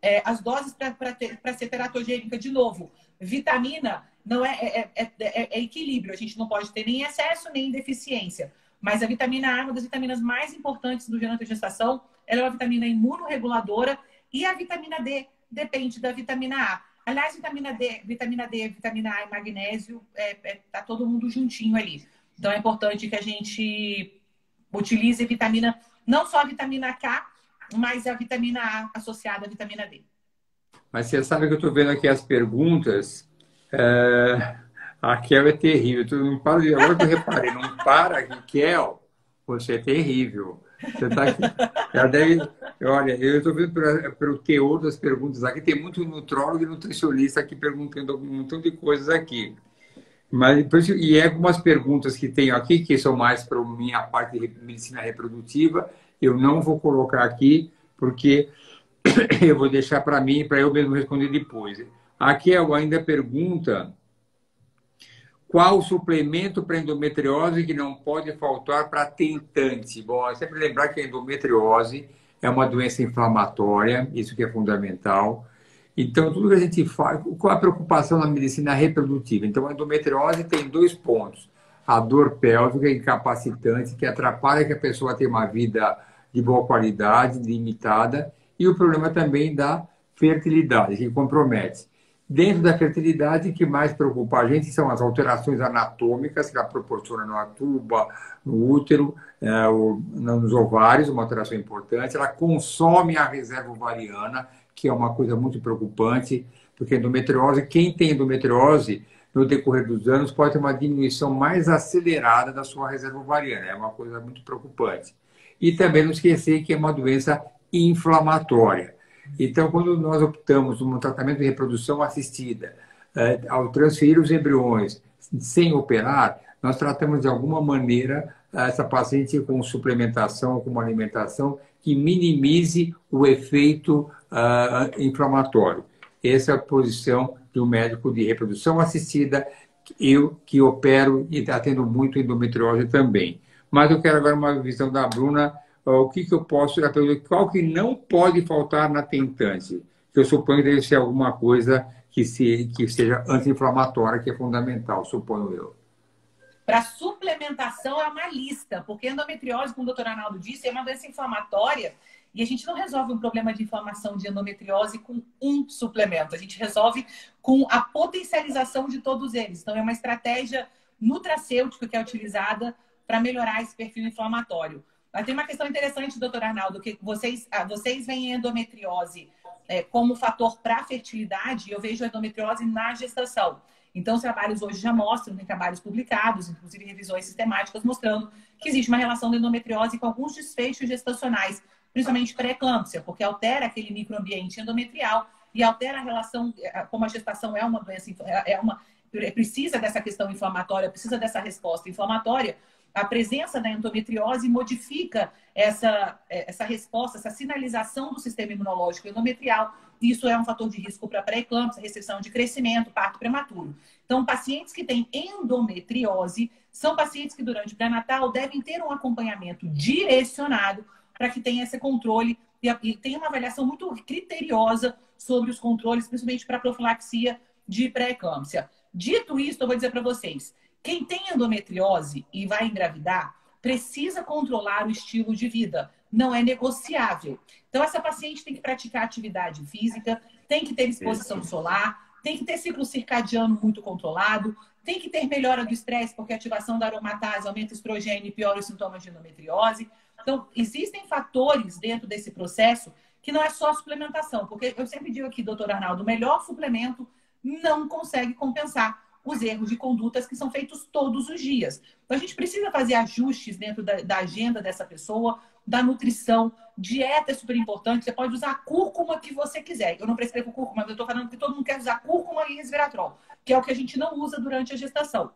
Speaker 2: É, as doses para ser teratogênica, de novo, vitamina não é, é, é, é equilíbrio, a gente não pode ter nem excesso nem deficiência. Mas a vitamina A é uma das vitaminas mais importantes durante a gestação. Ela é uma vitamina imunorreguladora e a vitamina D depende da vitamina A. Aliás, vitamina D, vitamina D, vitamina A e magnésio, é, é, tá todo mundo juntinho ali. Então é importante que a gente utilize vitamina, não só a vitamina K, mas a vitamina A associada à vitamina D.
Speaker 1: Mas você sabe que eu estou vendo aqui as perguntas. É... A Kel é terrível. Tu não para de... Agora que eu reparei, não para Kel, você é terrível. Você tá aqui. Ela deve. Olha, eu estou vendo pelo, pelo teor das perguntas aqui. Tem muito nutrólogo e nutricionista aqui perguntando um montão de coisas aqui. Mas, e é algumas perguntas que tenho aqui, que são mais para minha parte de medicina reprodutiva, eu não vou colocar aqui, porque eu vou deixar para mim, para eu mesmo responder depois. Aqui ainda pergunta qual o suplemento para endometriose que não pode faltar para tentante? Bom, é sempre lembrar que a endometriose é uma doença inflamatória, isso que é fundamental. Então, tudo que a gente faz, qual a preocupação na medicina reprodutiva? Então, a endometriose tem dois pontos. A dor pélvica incapacitante, que atrapalha que a pessoa tenha uma vida de boa qualidade, limitada, e o problema também da fertilidade, que compromete. Dentro da fertilidade, o que mais preocupa a gente são as alterações anatômicas que ela proporciona na tuba, no útero, é, nos ovários, uma alteração importante. Ela consome a reserva ovariana, que é uma coisa muito preocupante, porque endometriose, quem tem endometriose, no decorrer dos anos, pode ter uma diminuição mais acelerada da sua reserva ovariana. É uma coisa muito preocupante. E também não esquecer que é uma doença inflamatória. Então, quando nós optamos por um tratamento de reprodução assistida, eh, ao transferir os embriões sem operar, nós tratamos de alguma maneira essa paciente com suplementação, com uma alimentação que minimize o efeito uh, inflamatório. Essa é a posição do médico de reprodução assistida, eu que opero e atendo muito endometriose também. Mas eu quero agora uma visão da Bruna o que, que eu posso, qual que não pode faltar na tentante? Que eu suponho que deve ser alguma coisa que, se, que seja anti-inflamatória, que é fundamental, suponho eu.
Speaker 2: Para suplementação é uma lista, porque endometriose, como o doutor Arnaldo disse, é uma doença inflamatória e a gente não resolve um problema de inflamação de endometriose com um suplemento, a gente resolve com a potencialização de todos eles. Então, é uma estratégia nutracêutica que é utilizada para melhorar esse perfil inflamatório. Mas tem uma questão interessante, doutor Arnaldo, que vocês, ah, vocês veem endometriose é, como fator para a fertilidade, eu vejo endometriose na gestação. Então, os trabalhos hoje já mostram, tem trabalhos publicados, inclusive revisões sistemáticas, mostrando que existe uma relação da endometriose com alguns desfechos gestacionais, principalmente pré-eclâmpsia, porque altera aquele microambiente endometrial e altera a relação, é, como a gestação é uma doença, é uma, precisa dessa questão inflamatória, precisa dessa resposta inflamatória, a presença da endometriose modifica essa, essa resposta, essa sinalização do sistema imunológico endometrial. Isso é um fator de risco para pré-eclâmpsia, restrição de crescimento, parto prematuro. Então, pacientes que têm endometriose são pacientes que durante o pré-natal devem ter um acompanhamento direcionado para que tenha esse controle e tenha uma avaliação muito criteriosa sobre os controles, principalmente para profilaxia de pré-eclâmpsia. Dito isso, eu vou dizer para vocês, quem tem endometriose e vai engravidar precisa controlar o estilo de vida. não é negociável. Então, essa paciente tem que praticar atividade física, tem que ter exposição solar, tem que ter ciclo circadiano muito controlado, tem que ter melhora do estresse, porque a ativação da aromatase aumenta o estrogênio e piora os sintomas de endometriose. Então, existem fatores dentro desse processo que não é só suplementação, porque eu sempre digo aqui, doutor Arnaldo, o melhor suplemento não consegue compensar os erros de condutas que são feitos todos os dias. Então, a gente precisa fazer ajustes dentro da, da agenda dessa pessoa, da nutrição. Dieta é super importante. Você pode usar a cúrcuma que você quiser. Eu não prescrevo cúrcuma, mas eu estou falando que todo mundo quer usar cúrcuma e resveratrol, que é o que a gente não usa durante a gestação.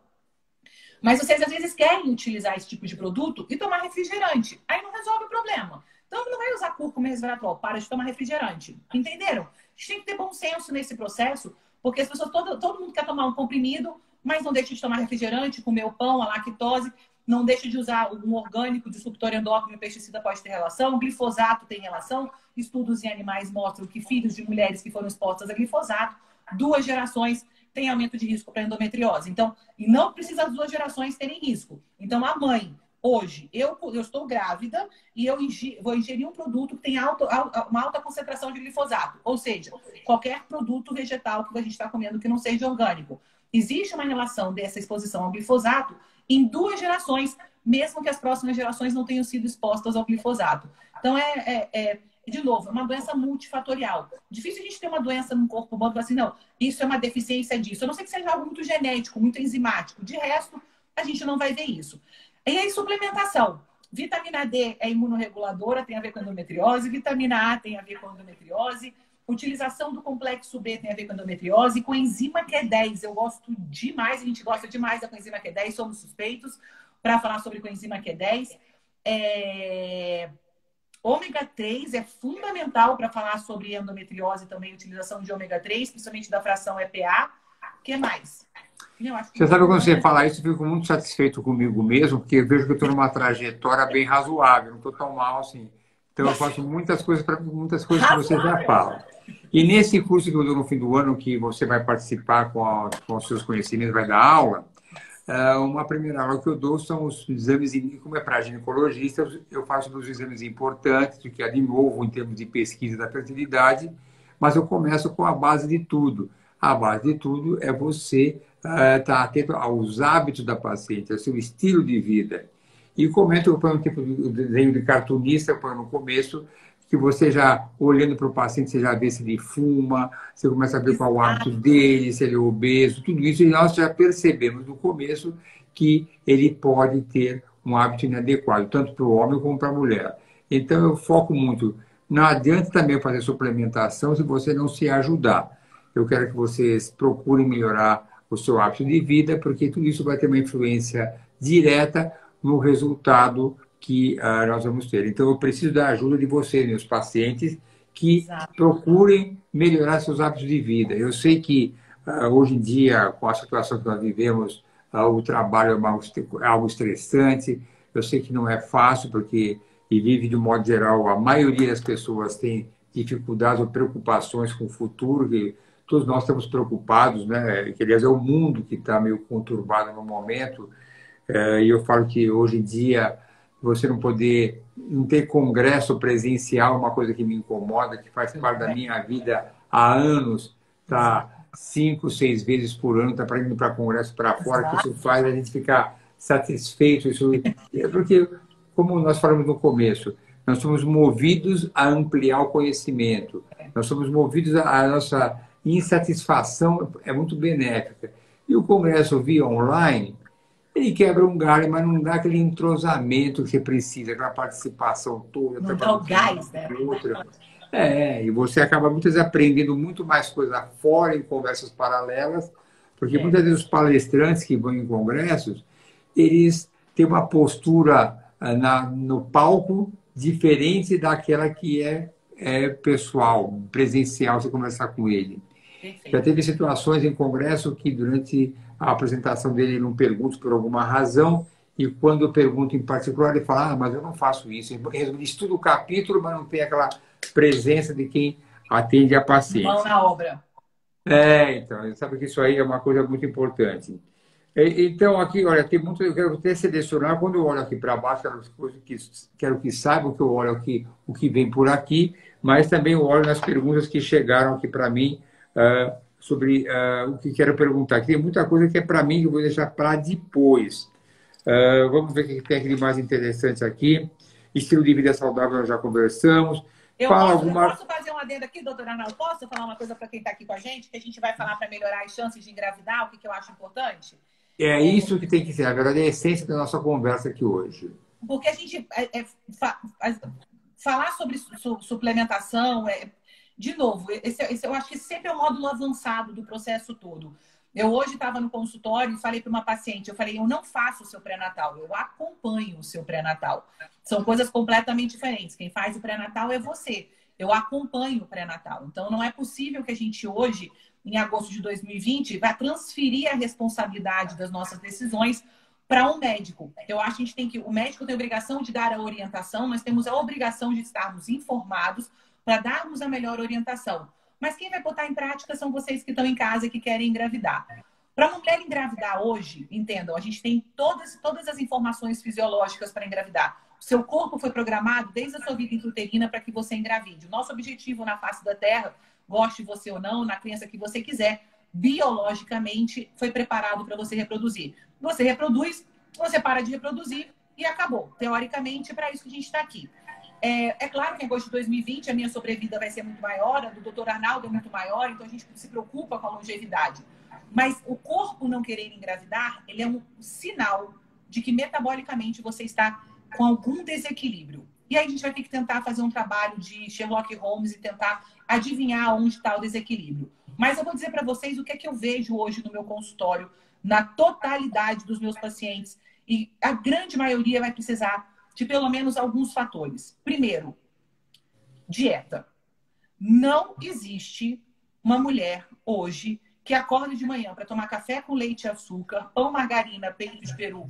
Speaker 2: Mas vocês às vezes querem utilizar esse tipo de produto e tomar refrigerante. Aí não resolve o problema. Então não vai usar cúrcuma e resveratrol, para de tomar refrigerante. Entenderam? A gente tem que ter bom senso nesse processo porque as pessoas, todo, todo mundo quer tomar um comprimido, mas não deixa de tomar refrigerante, comer o pão, a lactose, não deixa de usar um orgânico, disruptor endócrino pesticida pode ter relação, glifosato tem relação. Estudos em animais mostram que filhos de mulheres que foram expostas a glifosato, duas gerações têm aumento de risco para endometriose. Então, e não precisa as duas gerações terem risco. Então, a mãe Hoje, eu, eu estou grávida e eu vou ingerir um produto que tem alto, uma alta concentração de glifosato. Ou seja, qualquer produto vegetal que a gente está comendo que não seja orgânico. Existe uma relação dessa exposição ao glifosato em duas gerações, mesmo que as próximas gerações não tenham sido expostas ao glifosato. Então, é, é, é de novo, é uma doença multifatorial. Difícil a gente ter uma doença no corpo humano e falar assim, não, isso é uma deficiência disso. A não ser que seja algo muito genético, muito enzimático. De resto, a gente não vai ver isso. E aí, suplementação. Vitamina D é imunorreguladora, tem a ver com endometriose. Vitamina A tem a ver com endometriose. Utilização do complexo B tem a ver com endometriose. Com enzima Q10, eu gosto demais, a gente gosta demais da coenzima Q10, somos suspeitos para falar sobre coenzima Q10. É... Ômega 3 é fundamental para falar sobre endometriose também, utilização de ômega 3, principalmente da fração EPA. O que mais?
Speaker 1: Você sabe quando você fala isso, eu fico muito satisfeito comigo mesmo, porque eu vejo que eu estou numa trajetória bem razoável, não estou tão mal assim. Então eu faço muitas coisas para muitas coisas que você já fala. E nesse curso que eu dou no fim do ano, que você vai participar com, a, com os seus conhecimentos, vai dar aula, é, uma primeira aula que eu dou são os exames, como é para ginecologista, eu faço dos exames importantes, que é de novo em termos de pesquisa da fertilidade, mas eu começo com a base de tudo. A base de tudo é você está atento aos hábitos da paciente, ao seu estilo de vida. E comento, eu ponho um tipo de desenho de cartunista, eu ponho no começo, que você já, olhando para o paciente, você já vê se ele fuma, você começa a ver qual é o hábito dele, se ele é obeso, tudo isso, e nós já percebemos no começo que ele pode ter um hábito inadequado, tanto para o homem como para a mulher. Então, eu foco muito. Não adianta também fazer suplementação se você não se ajudar. Eu quero que vocês procurem melhorar o seu hábito de vida, porque tudo isso vai ter uma influência direta no resultado que uh, nós vamos ter. Então, eu preciso da ajuda de vocês, meus pacientes, que Exato. procurem melhorar seus hábitos de vida. Eu sei que uh, hoje em dia, com a situação que nós vivemos, uh, o trabalho é algo estressante. Eu sei que não é fácil, porque e vive de um modo geral, a maioria das pessoas tem dificuldades ou preocupações com o futuro, que todos nós estamos preocupados, né? Que, aliás, é o mundo que está meio conturbado no momento. É, e eu falo que hoje em dia você não poder não ter congresso presencial é uma coisa que me incomoda, que faz parte da minha vida há anos, tá cinco, seis vezes por ano, tá para indo para congresso para fora, que isso faz a gente ficar satisfeito. Isso, é porque, como nós falamos no começo, nós somos movidos a ampliar o conhecimento, nós somos movidos a, a nossa insatisfação é muito benéfica. E o Congresso via online, ele quebra um galho, mas não dá aquele entrosamento que você precisa, aquela participação toda.
Speaker 2: Não dá o gás, né?
Speaker 1: Outra. É, e você acaba muitas vezes aprendendo muito mais coisa fora em conversas paralelas, porque é. muitas vezes os palestrantes que vão em congressos, eles têm uma postura ah, na, no palco diferente daquela que é, é pessoal, presencial, você conversar com ele. Perfeito. Já teve situações em congresso que durante a apresentação dele ele não pergunta por alguma razão e quando eu pergunto em particular ele fala, ah, mas eu não faço isso. Ele estuda o capítulo, mas não tem aquela presença de quem atende a paciente.
Speaker 2: Mão na obra.
Speaker 1: É, então, sabe que isso aí é uma coisa muito importante. Então, aqui, olha, tem muito. Eu quero até selecionar. Quando eu olho aqui para baixo, quero que, quero que saibam que eu olho aqui o que vem por aqui, mas também eu olho nas perguntas que chegaram aqui para mim uh, sobre uh, o que quero perguntar. Aqui tem muita coisa que é para mim que eu vou deixar para depois. Uh, vamos ver o que tem aqui de mais interessante aqui. Estilo de vida saudável, nós já conversamos.
Speaker 2: Eu Fala posso, alguma... posso fazer um adendo aqui, doutora Ana? Posso falar uma coisa para quem está aqui com a gente, que a gente vai falar para melhorar as chances de engravidar, o que, que eu acho importante?
Speaker 1: É isso que tem que ser, na verdade, é a essência da nossa conversa aqui hoje.
Speaker 2: Porque a gente é, é, fa, falar sobre su, suplementação, é, de novo, esse, esse, eu acho que sempre é o módulo avançado do processo todo. Eu hoje estava no consultório e falei para uma paciente, eu falei, eu não faço o seu pré-natal, eu acompanho o seu pré-natal. São coisas completamente diferentes. Quem faz o pré-natal é você. Eu acompanho o pré-natal. Então, não é possível que a gente hoje em agosto de 2020, vai transferir a responsabilidade das nossas decisões para um médico. Eu acho que a gente tem que. O médico tem a obrigação de dar a orientação, nós temos a obrigação de estarmos informados para darmos a melhor orientação. Mas quem vai botar em prática são vocês que estão em casa e que querem engravidar. Para uma mulher engravidar hoje, entendam, a gente tem todas, todas as informações fisiológicas para engravidar. O seu corpo foi programado desde a sua vida intrauterina para que você engravide. O nosso objetivo na face da Terra goste você ou não, na criança que você quiser, biologicamente foi preparado para você reproduzir. Você reproduz, você para de reproduzir e acabou. Teoricamente, é para isso que a gente está aqui. É, é, claro que em agosto de 2020 a minha sobrevida vai ser muito maior, a do doutor Arnaldo é muito maior, então a gente se preocupa com a longevidade. Mas o corpo não querer engravidar, ele é um sinal de que metabolicamente você está com algum desequilíbrio. E aí a gente vai ter que tentar fazer um trabalho de Sherlock Holmes e tentar adivinhar onde está o desequilíbrio. Mas eu vou dizer para vocês o que é que eu vejo hoje no meu consultório, na totalidade dos meus pacientes. E a grande maioria vai precisar de pelo menos alguns fatores. Primeiro, dieta. Não existe uma mulher hoje que acorde de manhã para tomar café com leite e açúcar, pão, margarina, peito de peru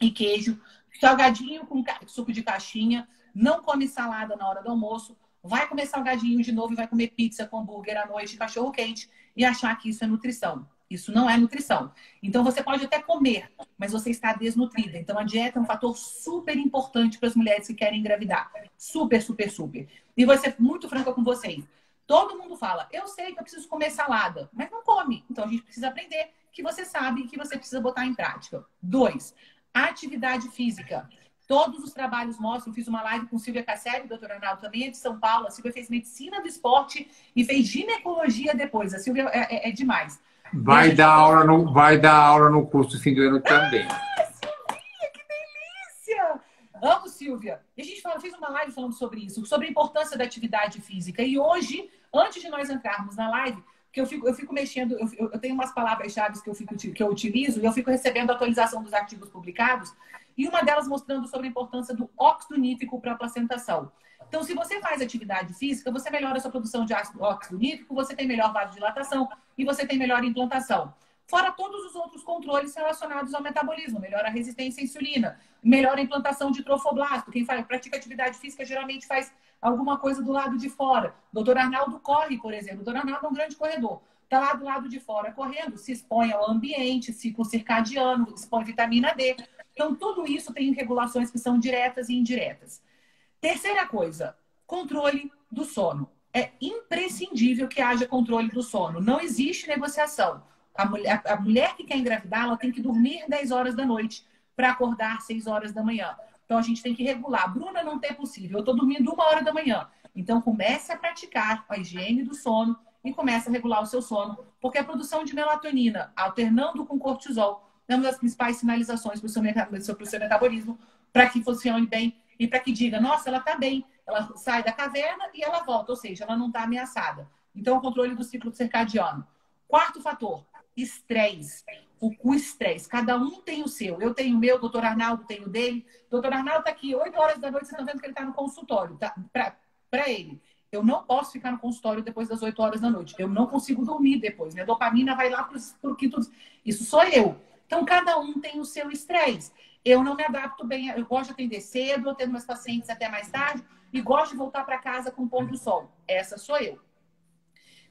Speaker 2: e queijo, salgadinho com suco de caixinha, não come salada na hora do almoço, vai comer salgadinho de novo e vai comer pizza com hambúrguer à noite, cachorro quente e achar que isso é nutrição. Isso não é nutrição. Então você pode até comer, mas você está desnutrida. Então a dieta é um fator super importante para as mulheres que querem engravidar. Super, super, super. E vou ser muito franca com vocês. Todo mundo fala, eu sei que eu preciso comer salada, mas não come. Então a gente precisa aprender que você sabe e que você precisa botar em prática. Dois, atividade física. Todos os trabalhos mostram, fiz uma live com Silvia Casselli, doutora Arnaldo, também é de São Paulo. A Silvia fez medicina do esporte e fez ginecologia depois. A Silvia é, é, é demais.
Speaker 1: Vai dar, aula no, vai dar aula no curso fim do ano também.
Speaker 2: Ah, Silvia, que delícia! Amo, Silvia. E a gente fala, fez uma live falando sobre isso, sobre a importância da atividade física. E hoje, antes de nós entrarmos na live, que eu fico, eu fico mexendo, eu, eu tenho umas palavras-chave que, eu fico, que eu utilizo e eu fico recebendo atualização dos artigos publicados e uma delas mostrando sobre a importância do óxido nítrico para a placentação. Então, se você faz atividade física, você melhora a sua produção de óxido nítrico, você tem melhor vasodilatação e você tem melhor implantação. Fora todos os outros controles relacionados ao metabolismo, melhora a resistência à insulina, melhora a implantação de trofoblasto. Quem faz, pratica atividade física geralmente faz alguma coisa do lado de fora. Doutor Arnaldo corre, por exemplo. Doutor Arnaldo é um grande corredor. Está lá do lado de fora correndo, se expõe ao ambiente, ciclo circadiano, expõe vitamina D. Então, tudo isso tem regulações que são diretas e indiretas. Terceira coisa, controle do sono. É imprescindível que haja controle do sono. Não existe negociação. A mulher, a mulher que quer engravidar, ela tem que dormir 10 horas da noite para acordar 6 horas da manhã. Então, a gente tem que regular. Bruna, não tem possível. Eu estou dormindo uma hora da manhã. Então, comece a praticar a higiene do sono e comece a regular o seu sono. Porque a produção de melatonina, alternando com cortisol, é uma das principais sinalizações para o seu, seu, metabolismo, para que funcione bem e para que diga, nossa, ela está bem, ela sai da caverna e ela volta, ou seja, ela não está ameaçada. Então, o controle do ciclo circadiano. Quarto fator, estresse. O, o estresse. Cada um tem o seu. Eu tenho o meu, o doutor Arnaldo tem o dele. O doutor Arnaldo está aqui 8 horas da noite, vocês estão vendo que ele está no consultório. Tá? Para ele. Eu não posso ficar no consultório depois das 8 horas da noite. Eu não consigo dormir depois. Minha dopamina vai lá para o quinto. Isso sou eu. Então, cada um tem o seu estresse. Eu não me adapto bem, eu gosto de atender cedo, atendo meus pacientes até mais tarde e gosto de voltar para casa com o pôr do sol. Essa sou eu.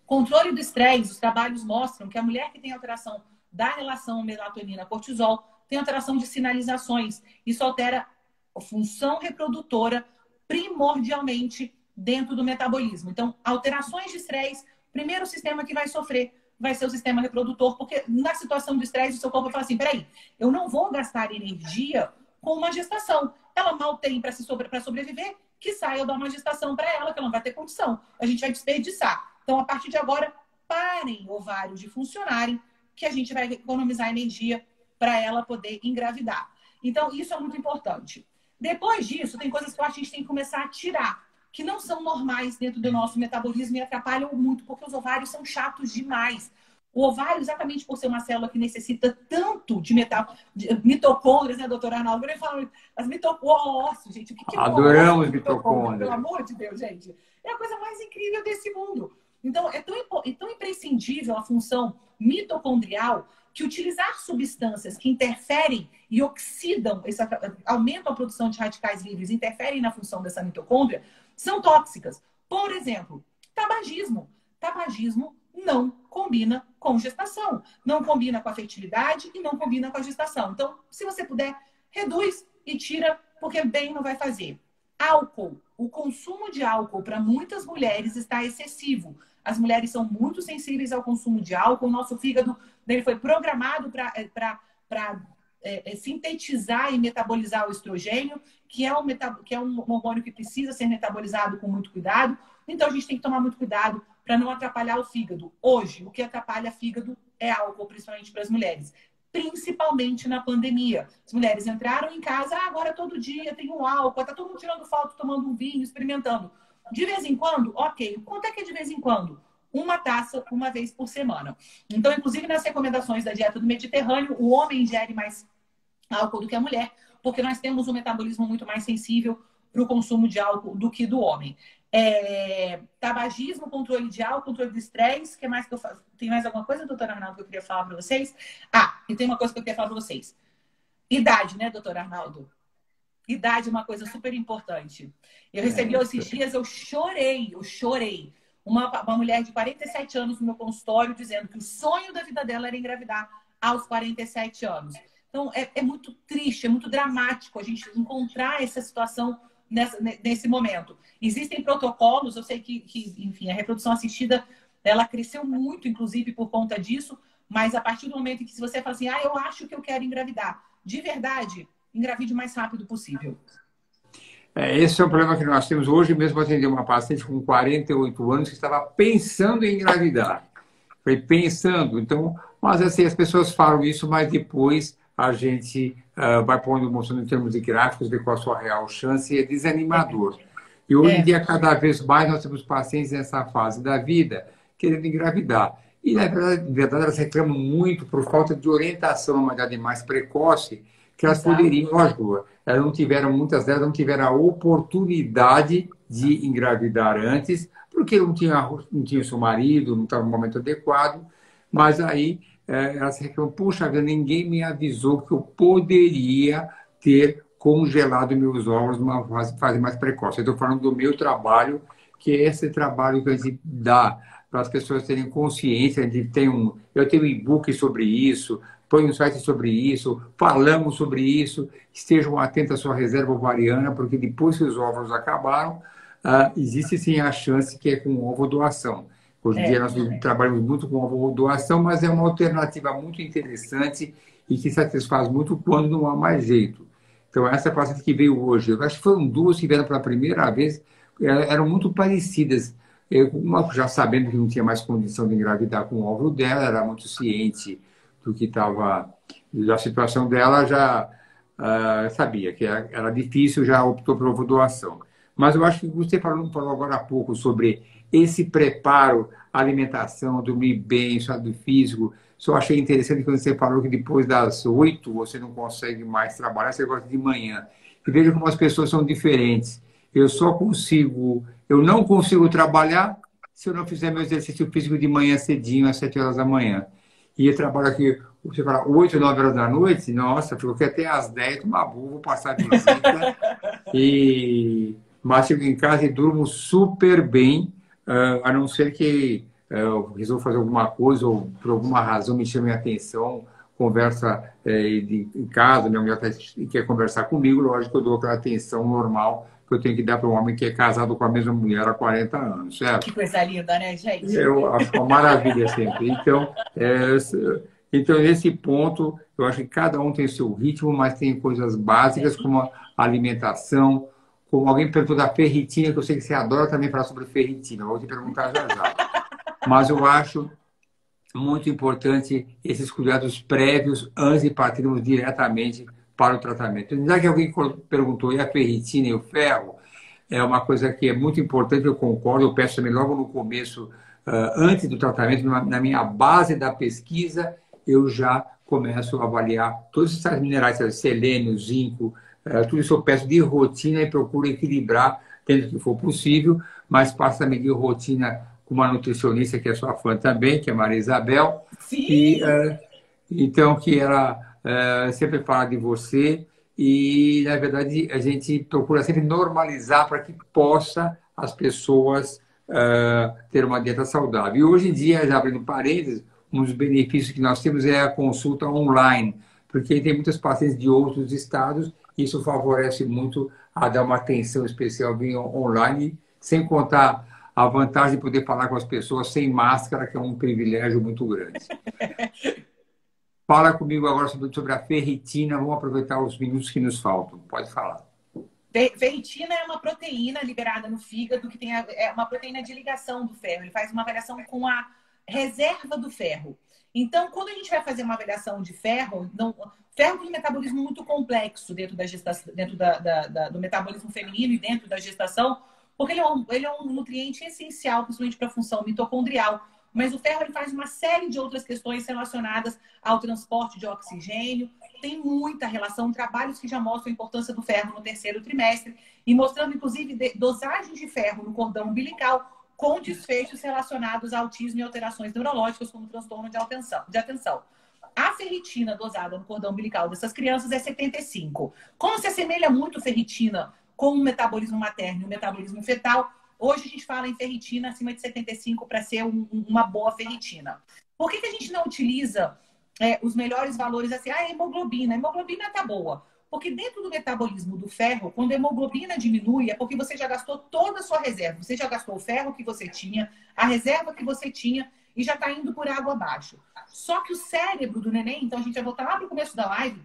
Speaker 2: Controle do estresse, os trabalhos mostram que a mulher que tem alteração da relação melatonina-cortisol, tem alteração de sinalizações. Isso altera a função reprodutora primordialmente dentro do metabolismo. Então, alterações de estresse, primeiro sistema que vai sofrer vai ser o sistema reprodutor, porque na situação de estresse, o seu corpo vai falar assim: peraí, eu não vou gastar energia com uma gestação. Ela mal tem para sobre, sobreviver, que saia eu dar uma gestação para ela, que ela não vai ter condição. A gente vai desperdiçar. Então, a partir de agora, parem ovários de funcionarem, que a gente vai economizar energia para ela poder engravidar. Então, isso é muito importante. Depois disso, tem coisas que a gente tem que começar a tirar, que não são normais dentro do nosso metabolismo e atrapalham muito, porque os ovários são chatos demais. O ovário, exatamente por ser uma célula que necessita tanto de, metal, de mitocôndrias, né, doutora Arnaldo? Eu falo, as mitocôndrias, gente. O que, que
Speaker 1: é Adoramos mitocôndrias.
Speaker 2: Pelo amor de Deus, gente. É a coisa mais incrível desse mundo. Então, é tão, é tão imprescindível a função mitocondrial que utilizar substâncias que interferem e oxidam, essa, aumentam a produção de radicais livres, interferem na função dessa mitocôndria, são tóxicas. Por exemplo, tabagismo. Tabagismo não combina com gestação, não combina com a fertilidade e não combina com a gestação. Então, se você puder, reduz e tira, porque bem não vai fazer. Álcool. O consumo de álcool para muitas mulheres está excessivo. As mulheres são muito sensíveis ao consumo de álcool. O nosso fígado ele foi programado para é, é, sintetizar e metabolizar o estrogênio, que é, um que é um hormônio que precisa ser metabolizado com muito cuidado. Então, a gente tem que tomar muito cuidado para não atrapalhar o fígado. Hoje, o que atrapalha o fígado é álcool, principalmente para as mulheres. Principalmente na pandemia. As mulheres entraram em casa, ah, agora todo dia tem um álcool, está todo mundo tirando foto, tomando um vinho, experimentando. De vez em quando, ok. Quanto é que é de vez em quando? Uma taça, uma vez por semana. Então, inclusive nas recomendações da dieta do Mediterrâneo, o homem ingere mais álcool do que a mulher, porque nós temos um metabolismo muito mais sensível para o consumo de álcool do que do homem. É, tabagismo, controle de álcool, controle de estresse. que mais que eu faço? Tem mais alguma coisa, doutora Arnaldo, que eu queria falar para vocês? Ah, e tem uma coisa que eu queria falar para vocês. Idade, né, doutora Arnaldo? Idade é uma coisa super importante. Eu recebi é, esses dias, eu chorei, eu chorei. Uma, uma mulher de 47 anos no meu consultório dizendo que o sonho da vida dela era engravidar aos 47 anos. Então, é, é muito triste, é muito dramático a gente encontrar essa situação nessa, nesse momento. Existem protocolos, eu sei que, que, enfim, a reprodução assistida ela cresceu muito, inclusive, por conta disso, mas a partir do momento em que se você fala assim, ah, eu acho que eu quero engravidar, de verdade, engravide o mais rápido possível.
Speaker 1: É, esse é o problema que nós temos hoje mesmo. atender uma paciente com 48 anos que estava pensando em engravidar. Foi pensando. Então, mas assim, as pessoas falam isso, mas depois a gente uh, vai pondo mostrando em termos de gráficos de qual a sua real chance e é desanimador. E hoje em é. dia, cada vez mais, nós temos pacientes nessa fase da vida querendo engravidar. E, na verdade, verdade elas reclamam muito por falta de orientação, uma idade mais precoce, que elas Exato. poderiam, lógico, elas não tiveram, muitas delas não tiveram a oportunidade de engravidar antes, porque não tinha, não tinha seu marido, não estava no momento adequado, mas aí é, elas reclamam, puxa ninguém me avisou que eu poderia ter congelado meus ovos numa fase, fase mais precoce. Eu estou falando do meu trabalho, que é esse trabalho que a gente dá para as pessoas terem consciência de ter um. Eu tenho um e-book sobre isso, põe um site sobre isso, falamos sobre isso, estejam atentos à sua reserva ovariana, porque depois que os óvulos acabaram, uh, existe sim a chance que é com ovo doação. Hoje em é, dia nós é. trabalhamos muito com ovo doação, mas é uma alternativa muito interessante e que satisfaz muito quando não há mais jeito. Então, essa paciente que veio hoje, eu acho que foram duas que vieram pela primeira vez, eram muito parecidas. Eu, uma já sabendo que não tinha mais condição de engravidar com o óvulo dela, era muito ciente do que estava, da situação dela, já uh, sabia que era, era, difícil, já optou pela doação. Mas eu acho que você falou, falou agora há pouco sobre esse preparo, alimentação, dormir bem, estado físico. Só achei interessante quando você falou que depois das oito você não consegue mais trabalhar, você gosta de manhã. E veja como as pessoas são diferentes. Eu só consigo, eu não consigo trabalhar se eu não fizer meu exercício físico de manhã cedinho, às sete horas da manhã. E eu trabalho aqui, você fala, oito, nove horas da noite, nossa, fico aqui até às dez, uma boa, vou passar visita. e... Mas chego em casa e durmo super bem, a não ser que é, eu resolvo fazer alguma coisa ou por alguma razão me chame a atenção, conversa é, de, em casa, minha mulher tá, quer conversar comigo, lógico que eu dou aquela atenção normal que eu tenho que dar para um homem que é casado com a mesma mulher há 40 anos, certo?
Speaker 2: Que coisa linda, né, gente?
Speaker 1: Eu acho uma maravilha sempre. Então, é, então, nesse ponto, eu acho que cada um tem seu ritmo, mas tem coisas básicas como alimentação, como alguém perguntou da ferritina, que eu sei que você adora também falar sobre ferritina, vou te perguntar já já. Mas eu acho muito importante esses cuidados prévios antes de partirmos diretamente para o tratamento. Já que alguém perguntou, e a ferritina e o ferro? É uma coisa que é muito importante, eu concordo, eu peço também logo no começo, antes do tratamento, na minha base da pesquisa, eu já começo a avaliar todos esses minerais, selênio, zinco, tudo isso eu peço de rotina e procuro equilibrar dentro que for possível, mas passo a medir rotina com uma nutricionista que é sua fã também, que é Maria Isabel.
Speaker 2: Sim. E,
Speaker 1: uh, então, que ela uh, sempre fala de você e, na verdade, a gente procura sempre normalizar para que possa as pessoas uh, ter uma dieta saudável. E hoje em dia, já abrindo parênteses, um dos benefícios que nós temos é a consulta online, porque tem muitas pacientes de outros estados, isso favorece muito a dar uma atenção especial via online, sem contar a vantagem de poder falar com as pessoas sem máscara, que é um privilégio muito grande. Fala comigo agora sobre, sobre a ferritina. Vamos aproveitar os minutos que nos faltam. Pode falar.
Speaker 2: Ferritina é uma proteína liberada no fígado que tem a, é uma proteína de ligação do ferro. Ele faz uma variação com a reserva do ferro. Então, quando a gente vai fazer uma avaliação de ferro, não, ferro um metabolismo muito complexo dentro, da gestação, dentro da, da, da, do metabolismo feminino e dentro da gestação, porque ele é um, ele é um nutriente essencial, principalmente para a função mitocondrial. Mas o ferro ele faz uma série de outras questões relacionadas ao transporte de oxigênio. Tem muita relação, trabalhos que já mostram a importância do ferro no terceiro trimestre e mostrando, inclusive, dosagens de ferro no cordão umbilical com desfechos relacionados a autismo e alterações neurológicas, como transtorno de atenção. De atenção. A ferritina dosada no cordão umbilical dessas crianças é 75. Como se assemelha muito ferritina com o metabolismo materno e o metabolismo fetal, hoje a gente fala em ferritina acima de 75 para ser um, uma boa ferritina. Por que, que a gente não utiliza é, os melhores valores assim? Ah, hemoglobina. A hemoglobina tá boa. Porque dentro do metabolismo do ferro, quando a hemoglobina diminui, é porque você já gastou toda a sua reserva. Você já gastou o ferro que você tinha, a reserva que você tinha e já está indo por água abaixo. Só que o cérebro do neném, então a gente vai voltar lá para o começo da live,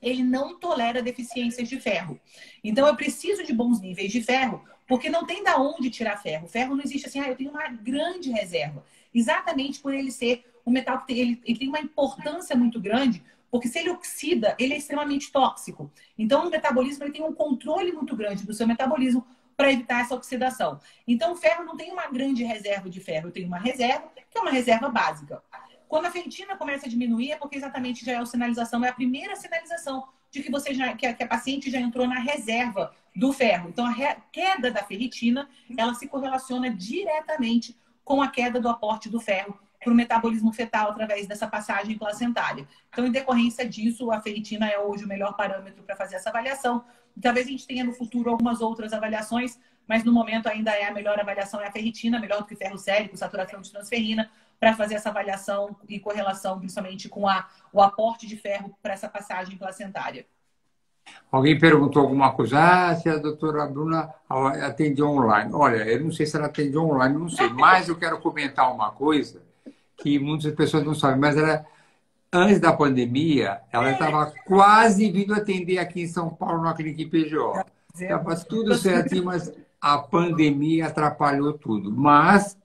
Speaker 2: ele não tolera deficiências de ferro. Então eu preciso de bons níveis de ferro, porque não tem da onde tirar ferro. Ferro não existe assim, ah, eu tenho uma grande reserva. Exatamente por ele ser um metal que tem, ele, ele tem uma importância muito grande, porque se ele oxida, ele é extremamente tóxico. Então, o metabolismo ele tem um controle muito grande do seu metabolismo para evitar essa oxidação. Então, o ferro não tem uma grande reserva de ferro, tem uma reserva, que é uma reserva básica. Quando a ferritina começa a diminuir, é porque exatamente já é a sinalização, é a primeira sinalização de que você já que a, que a paciente já entrou na reserva do ferro. Então, a re, queda da ferritina, ela se correlaciona diretamente com a queda do aporte do ferro para o metabolismo fetal através dessa passagem placentária. Então, em decorrência disso, a ferritina é hoje o melhor parâmetro para fazer essa avaliação. Talvez a gente tenha no futuro algumas outras avaliações, mas no momento ainda é a melhor avaliação é a ferritina, melhor do que ferro sérico, saturação de transferrina, para fazer essa avaliação e correlação, principalmente com a, o aporte de ferro para essa passagem placentária.
Speaker 1: Alguém perguntou alguma coisa, ah, se a doutora Bruna atende online. Olha, eu não sei se ela atende online, não sei, mas eu quero comentar uma coisa que muitas pessoas não sabem, mas ela, antes da pandemia, ela estava quase vindo atender aqui em São Paulo, na clínica IPGO. Estava tudo certinho, mas a pandemia atrapalhou tudo. Mas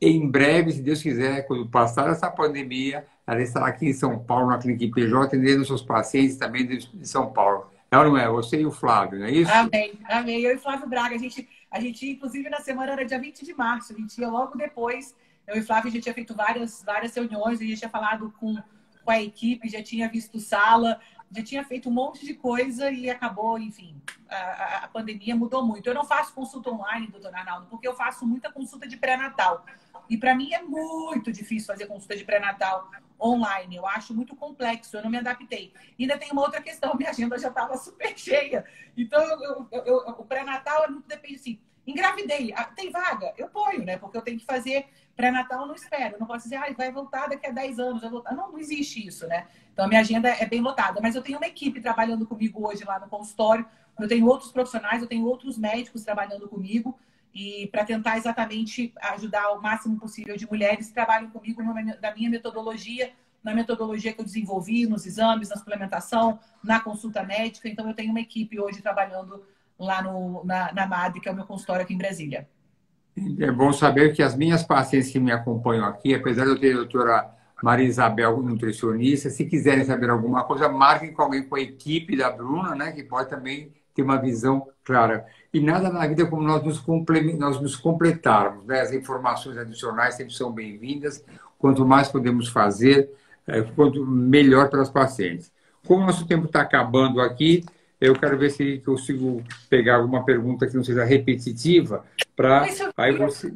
Speaker 1: em breve, se Deus quiser, quando passar essa pandemia, ela estará aqui em São Paulo, na Clínica IPJ, atendendo seus pacientes também de São Paulo. É ou não é? Você e o Flávio, não é isso?
Speaker 2: Amém, amém. Eu e o Flávio Braga, a gente, a gente inclusive, na semana era dia 20 de março, a gente ia logo depois. Eu e o Flávio, a gente tinha feito várias, várias reuniões, a gente tinha falado com, com a equipe, já tinha visto sala, já tinha feito um monte de coisa e acabou, enfim, a, a, pandemia mudou muito. Eu não faço consulta online, doutor Arnaldo, porque eu faço muita consulta de pré-natal. E para mim é muito difícil fazer consulta de pré-natal online. Eu acho muito complexo, eu não me adaptei. Ainda tem uma outra questão, minha agenda já estava super cheia. Então, eu, eu, eu, o pré-natal é muito depende assim. Engravidei, ah, tem vaga? Eu ponho, né? Porque eu tenho que fazer pré-natal, não espero. Eu não posso dizer, ah, vai voltar daqui a 10 anos. Não, não existe isso, né? Então, a minha agenda é bem lotada. Mas eu tenho uma equipe trabalhando comigo hoje lá no consultório. Eu tenho outros profissionais, eu tenho outros médicos trabalhando comigo. E para tentar exatamente ajudar o máximo possível de mulheres que trabalham comigo na minha metodologia, na metodologia que eu desenvolvi, nos exames, na suplementação, na consulta médica. Então, eu tenho uma equipe hoje trabalhando lá no, na, na MAD, que é o meu consultório aqui em Brasília.
Speaker 1: É bom saber que as minhas pacientes que me acompanham aqui, apesar de eu ter a doutora Maria Isabel, nutricionista, se quiserem saber alguma coisa, marquem com alguém com a equipe da Bruna, né, que pode também ter uma visão clara. E nada na vida como nós nos, nós nos completarmos. Né? As informações adicionais sempre são bem-vindas. Quanto mais podemos fazer, é, quanto melhor para os pacientes. Como nosso tempo está acabando aqui, eu quero ver se consigo pegar alguma pergunta que não seja repetitiva para aí você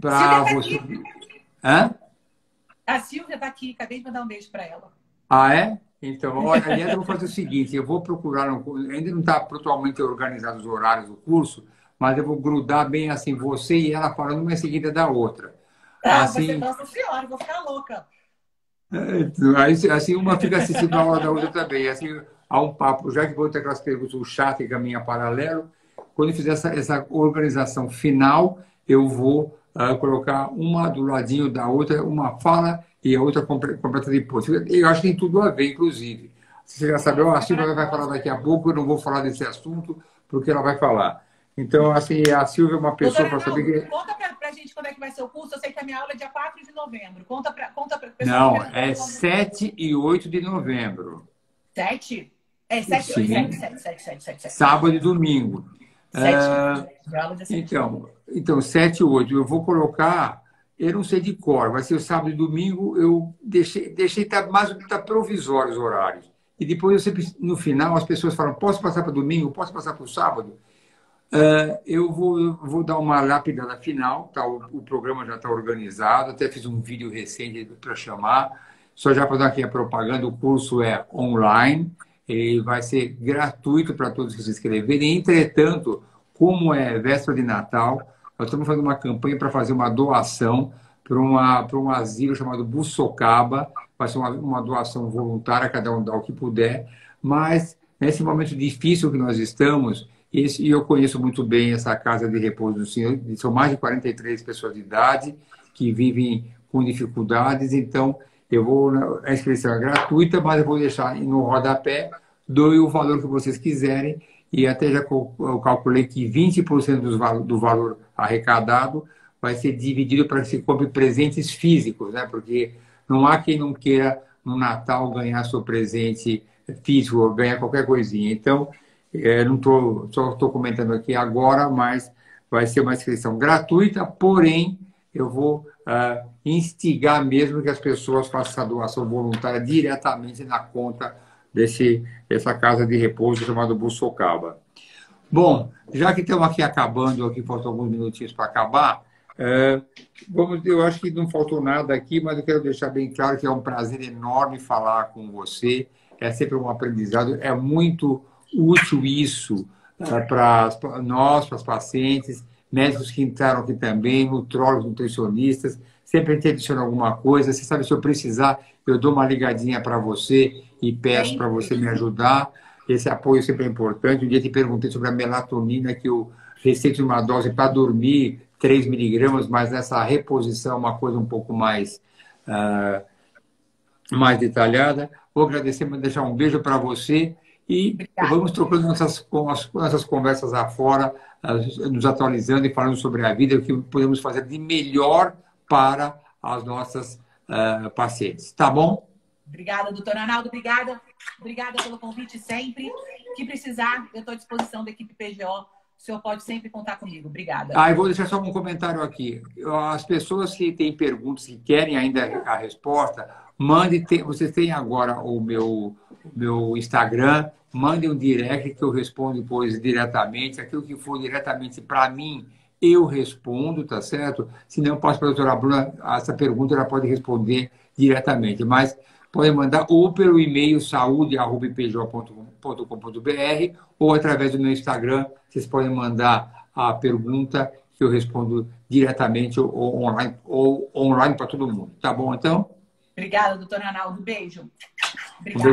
Speaker 2: para você Hã? A Silvia está aqui, acabei de mandar um beijo para ela.
Speaker 1: Ah, é? Então, olha, aliás, eu vou fazer o seguinte: eu vou procurar, um, ainda não está totalmente organizado os horários do curso, mas eu vou grudar bem assim, você e ela falando uma em seguida da outra.
Speaker 2: Ah, assim, você Nossa Senhora, vou ficar louca.
Speaker 1: É, assim, uma fica assistindo a hora da outra também. Assim, há um papo, já que vou ter aquelas perguntas, o chat e caminha paralelo, quando eu fizer essa, essa organização final, eu vou uh, colocar uma do ladinho da outra, uma fala e a outra completa depois. Eu acho que tem tudo a ver, inclusive. Você já sabe, oh, a Silvia vai falar daqui a pouco, eu não vou falar desse assunto, porque ela vai falar. Então, assim, a Silvia é uma pessoa para saber que.
Speaker 2: Conta para a gente quando é que vai ser o curso. Eu sei que a minha aula é dia 4 de novembro. Conta para conta pra
Speaker 1: Não, é 7 e 8 de novembro.
Speaker 2: 7? É, 7, 8, 7, 7, 7, 7, 7,
Speaker 1: Sábado e domingo. 7, ah, então, então, 7 e 8. Eu vou colocar, eu não sei de cor, vai ser o sábado e domingo, eu deixei, deixei tá, mais tá provisório os horários. E depois, eu sempre, no final, as pessoas falam, posso passar para domingo, posso passar para o sábado? Uh, eu, vou, eu vou dar uma lapidada final, tá? o, o programa já está organizado, até fiz um vídeo recente para chamar, só já para dar aqui a propaganda, o curso é online, ele vai ser gratuito para todos que se inscreverem. Entretanto, como é véspera de Natal, nós estamos fazendo uma campanha para fazer uma doação para, um asilo chamado Bussocaba. Vai ser uma, uma doação voluntária, cada um dá o que puder. Mas, nesse momento difícil que nós estamos, e eu conheço muito bem essa casa de repouso do Senhor, são mais de 43 pessoas de idade que vivem com dificuldades, então eu vou, a inscrição é gratuita, mas eu vou deixar no rodapé, doe o valor que vocês quiserem, e até já eu calculei que 20% do valor arrecadado vai ser dividido para que se compre presentes físicos, né? Porque não há quem não queira no Natal ganhar seu presente físico, ganhar qualquer coisinha. Então, é, não tô, só estou comentando aqui agora, mas vai ser uma inscrição gratuita, porém, eu vou uh, instigar mesmo que as pessoas façam a doação voluntária diretamente na conta desse, dessa casa de repouso chamada Bussocaba. Bom, já que estamos aqui acabando, aqui faltam alguns minutinhos para acabar, é, vamos, eu acho que não faltou nada aqui, mas eu quero deixar bem claro que é um prazer enorme falar com você, é sempre um aprendizado, é muito útil isso é, para nós, para os pacientes, médicos que entraram aqui também, nutrólogos, nutricionistas, sempre adiciona alguma coisa. Você sabe, se eu precisar, eu dou uma ligadinha para você e peço para você me ajudar. Esse apoio sempre é importante. Um dia te perguntei sobre a melatonina, que eu receito uma dose para dormir, 3 miligramas, mas nessa reposição, uma coisa um pouco mais, uh, mais detalhada. Vou agradecer, deixar um beijo para você e Obrigada. vamos trocando nossas, nossas conversas afora, nos atualizando e falando sobre a vida, o que podemos fazer de melhor para as nossas uh, pacientes. Tá bom?
Speaker 2: Obrigada, doutor Arnaldo. Obrigada. Obrigada pelo convite sempre. Que precisar, eu estou à disposição da equipe PGO. O senhor pode sempre contar comigo. Obrigada.
Speaker 1: Ah, eu vou deixar só um comentário aqui. As pessoas que têm perguntas, que querem ainda a resposta, mande. Vocês têm agora o meu, meu Instagram, mandem um direct que eu respondo depois diretamente. Aquilo que for diretamente para mim, eu respondo, tá certo? Se não, posso para a doutora Bruna, essa pergunta ela pode responder diretamente. Mas podem mandar ou pelo e-mail saúde.pj.com www.cicloviva.com.br ou através do meu Instagram. Vocês podem mandar a pergunta que eu respondo diretamente ou online, ou online para todo mundo. Tá bom, então?
Speaker 2: Obrigada, doutor Arnaldo. Beijo. Obrigada. Um beijo.